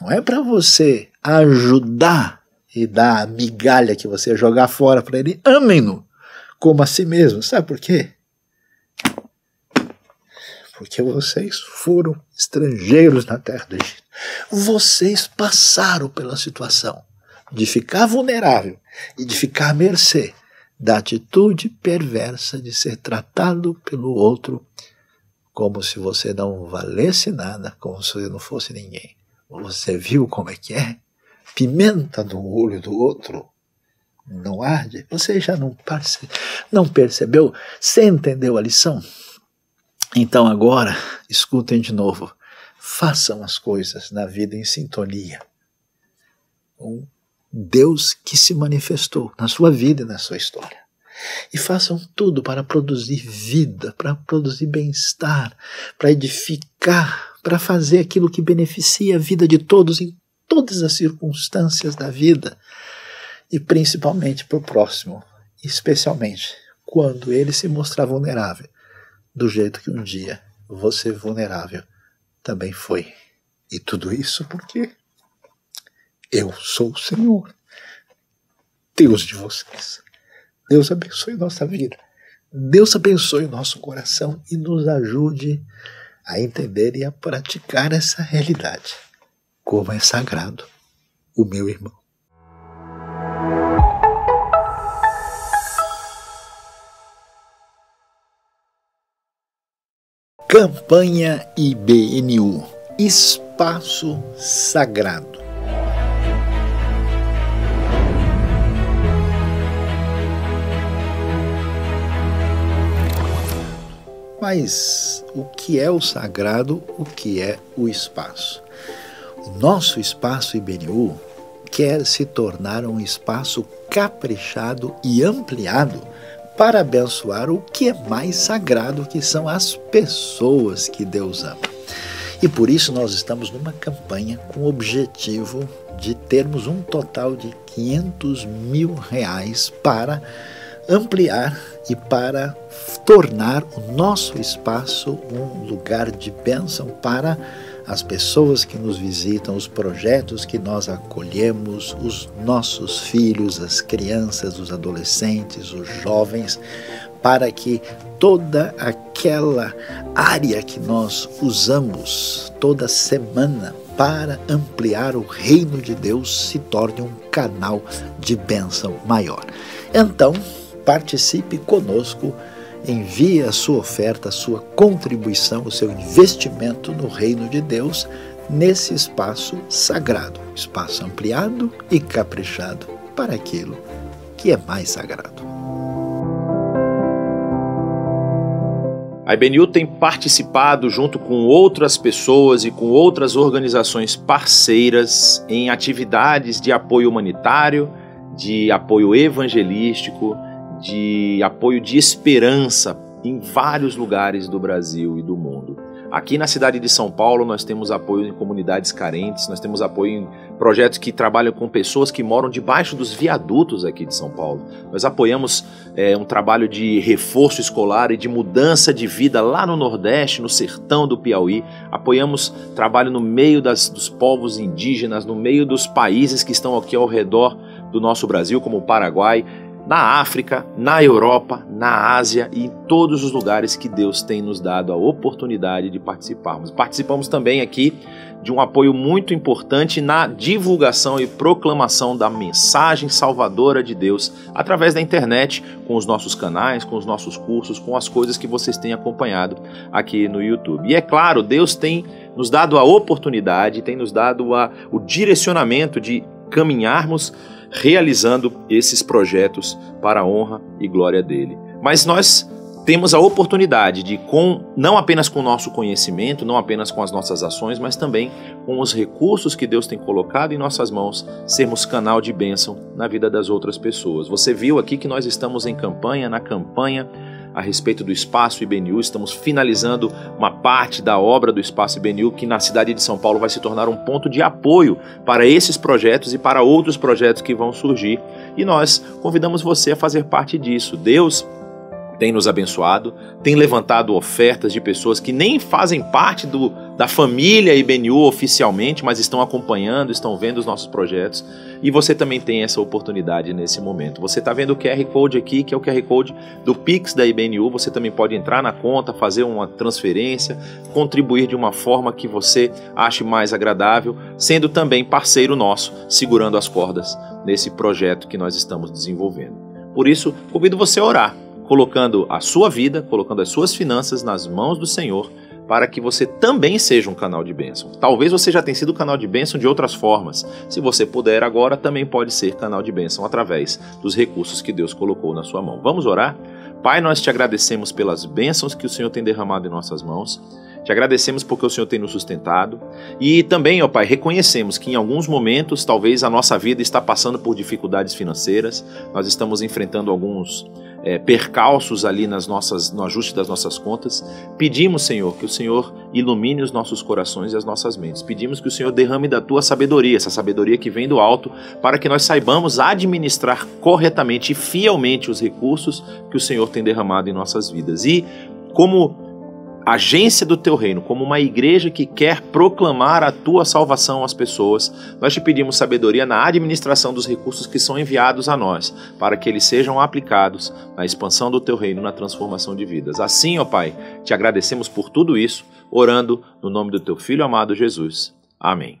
Não é para você ajudar e dar a migalha que você jogar fora para ele. Amem-no como a si mesmo. Sabe por quê? Porque vocês foram estrangeiros na terra do Egito. Vocês passaram pela situação de ficar vulnerável e de ficar à mercê da atitude perversa de ser tratado pelo outro como se você não valesse nada, como se você não fosse ninguém. Você viu como é que é? Pimenta no olho do outro não arde? Você já não, não percebeu? Você entendeu a lição? Então agora, escutem de novo. Façam as coisas na vida em sintonia com Deus que se manifestou na sua vida e na sua história. E façam tudo para produzir vida, para produzir bem-estar, para edificar, para fazer aquilo que beneficia a vida de todos em todas as circunstâncias da vida e principalmente para o próximo, especialmente quando ele se mostrar vulnerável, do jeito que um dia você vulnerável também foi. E tudo isso porque eu sou o Senhor, Deus de vocês. Deus abençoe nossa vida. Deus abençoe nosso coração e nos ajude a entender e a praticar essa realidade. Como é sagrado o meu irmão. Campanha IBNU Espaço Sagrado. Mas o que é o sagrado, o que é o espaço? O nosso espaço IBNU quer se tornar um espaço caprichado e ampliado para abençoar o que é mais sagrado, que são as pessoas que Deus ama. E por isso nós estamos numa campanha com o objetivo de termos um total de 500 mil reais para ampliar e para tornar o nosso espaço um lugar de bênção para as pessoas que nos visitam, os projetos que nós acolhemos, os nossos filhos, as crianças, os adolescentes, os jovens, para que toda aquela área que nós usamos toda semana para ampliar o reino de Deus se torne um canal de bênção maior. Então, participe conosco, envie a sua oferta, a sua contribuição, o seu investimento no reino de Deus nesse espaço sagrado, espaço ampliado e caprichado para aquilo que é mais sagrado. A IBNU tem participado junto com outras pessoas e com outras organizações parceiras em atividades de apoio humanitário, de apoio evangelístico, de apoio de esperança em vários lugares do Brasil e do mundo. Aqui na cidade de São Paulo, nós temos apoio em comunidades carentes, nós temos apoio em projetos que trabalham com pessoas que moram debaixo dos viadutos aqui de São Paulo. Nós apoiamos é, um trabalho de reforço escolar e de mudança de vida lá no Nordeste, no sertão do Piauí. Apoiamos trabalho no meio das, dos povos indígenas, no meio dos países que estão aqui ao redor do nosso Brasil, como o Paraguai na África, na Europa, na Ásia e em todos os lugares que Deus tem nos dado a oportunidade de participarmos. Participamos também aqui de um apoio muito importante na divulgação e proclamação da mensagem salvadora de Deus através da internet, com os nossos canais, com os nossos cursos, com as coisas que vocês têm acompanhado aqui no YouTube. E é claro, Deus tem nos dado a oportunidade, tem nos dado a, o direcionamento de caminharmos realizando esses projetos para a honra e glória dele. Mas nós temos a oportunidade de, com não apenas com o nosso conhecimento, não apenas com as nossas ações, mas também com os recursos que Deus tem colocado em nossas mãos, sermos canal de bênção na vida das outras pessoas. Você viu aqui que nós estamos em campanha, na campanha a respeito do Espaço IBNU. Estamos finalizando uma parte da obra do Espaço IBNU que na cidade de São Paulo vai se tornar um ponto de apoio para esses projetos e para outros projetos que vão surgir. E nós convidamos você a fazer parte disso. Deus tem nos abençoado, tem levantado ofertas de pessoas que nem fazem parte do, da família IBNU oficialmente, mas estão acompanhando, estão vendo os nossos projetos. E você também tem essa oportunidade nesse momento. Você está vendo o QR Code aqui, que é o QR Code do Pix da IBNU. Você também pode entrar na conta, fazer uma transferência, contribuir de uma forma que você ache mais agradável, sendo também parceiro nosso, segurando as cordas nesse projeto que nós estamos desenvolvendo. Por isso, convido você a orar colocando a sua vida, colocando as suas finanças nas mãos do Senhor, para que você também seja um canal de bênção. Talvez você já tenha sido canal de bênção de outras formas. Se você puder agora, também pode ser canal de bênção através dos recursos que Deus colocou na sua mão. Vamos orar? Pai, nós te agradecemos pelas bênçãos que o Senhor tem derramado em nossas mãos. Te agradecemos porque o Senhor tem nos sustentado. E também, ó Pai, reconhecemos que em alguns momentos, talvez a nossa vida está passando por dificuldades financeiras. Nós estamos enfrentando alguns é, percalços ali nas nossas, no ajuste das nossas contas. Pedimos, Senhor, que o Senhor ilumine os nossos corações e as nossas mentes. Pedimos que o Senhor derrame da tua sabedoria, essa sabedoria que vem do alto, para que nós saibamos administrar corretamente e fielmente os recursos que o Senhor tem derramado em nossas vidas. E como agência do teu reino, como uma igreja que quer proclamar a tua salvação às pessoas, nós te pedimos sabedoria na administração dos recursos que são enviados a nós, para que eles sejam aplicados na expansão do teu reino, na transformação de vidas. Assim, ó Pai, te agradecemos por tudo isso, orando no nome do teu filho amado Jesus. Amém.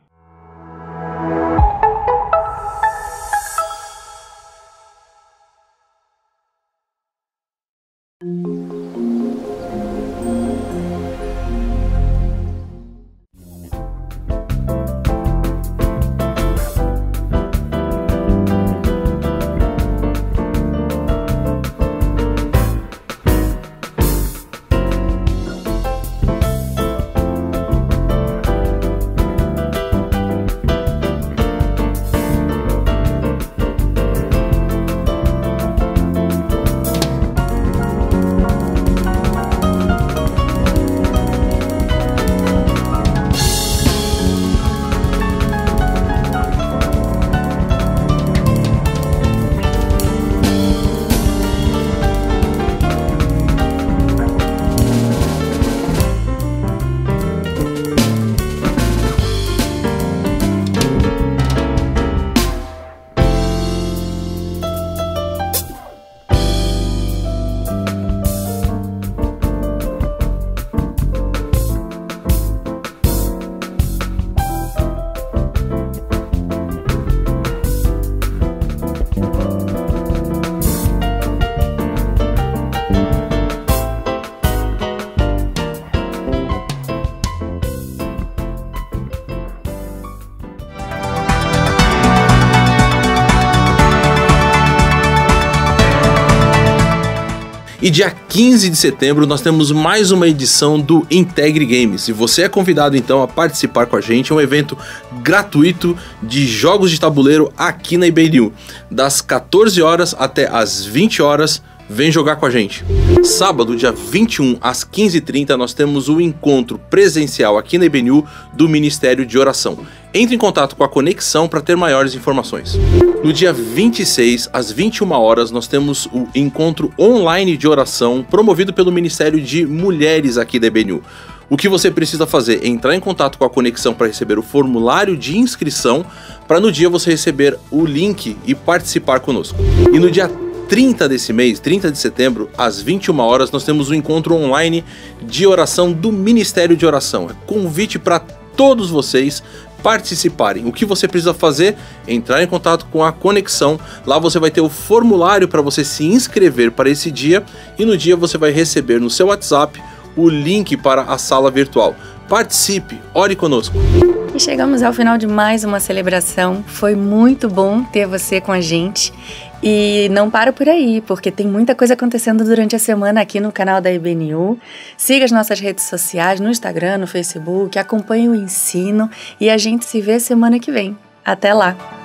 E dia 15 de setembro nós temos mais uma edição do Integre Games. E você é convidado então a participar com a gente. É um evento gratuito de jogos de tabuleiro aqui na IBNU. Das 14 horas até as 20 horas. Vem jogar com a gente. Sábado, dia 21, às 15h30, nós temos o encontro presencial aqui na IBNU do Ministério de Oração. Entre em contato com a Conexão para ter maiores informações. No dia 26, às 21 horas, nós temos o encontro online de oração promovido pelo Ministério de Mulheres aqui da IBNU. O que você precisa fazer é entrar em contato com a Conexão para receber o formulário de inscrição, para no dia você receber o link e participar conosco. E no dia 30 desse mês, 30 de setembro, às 21 horas, nós temos um encontro online de oração do Ministério de Oração. É convite para todos vocês participarem. O que você precisa fazer? Entrar em contato com a conexão. Lá você vai ter o formulário para você se inscrever para esse dia e no dia você vai receber no seu WhatsApp o link para a sala virtual. Participe, ore conosco. E chegamos ao final de mais uma celebração. Foi muito bom ter você com a gente. E não para por aí, porque tem muita coisa acontecendo durante a semana aqui no canal da IBNU. Siga as nossas redes sociais no Instagram, no Facebook, acompanhe o ensino e a gente se vê semana que vem. Até lá!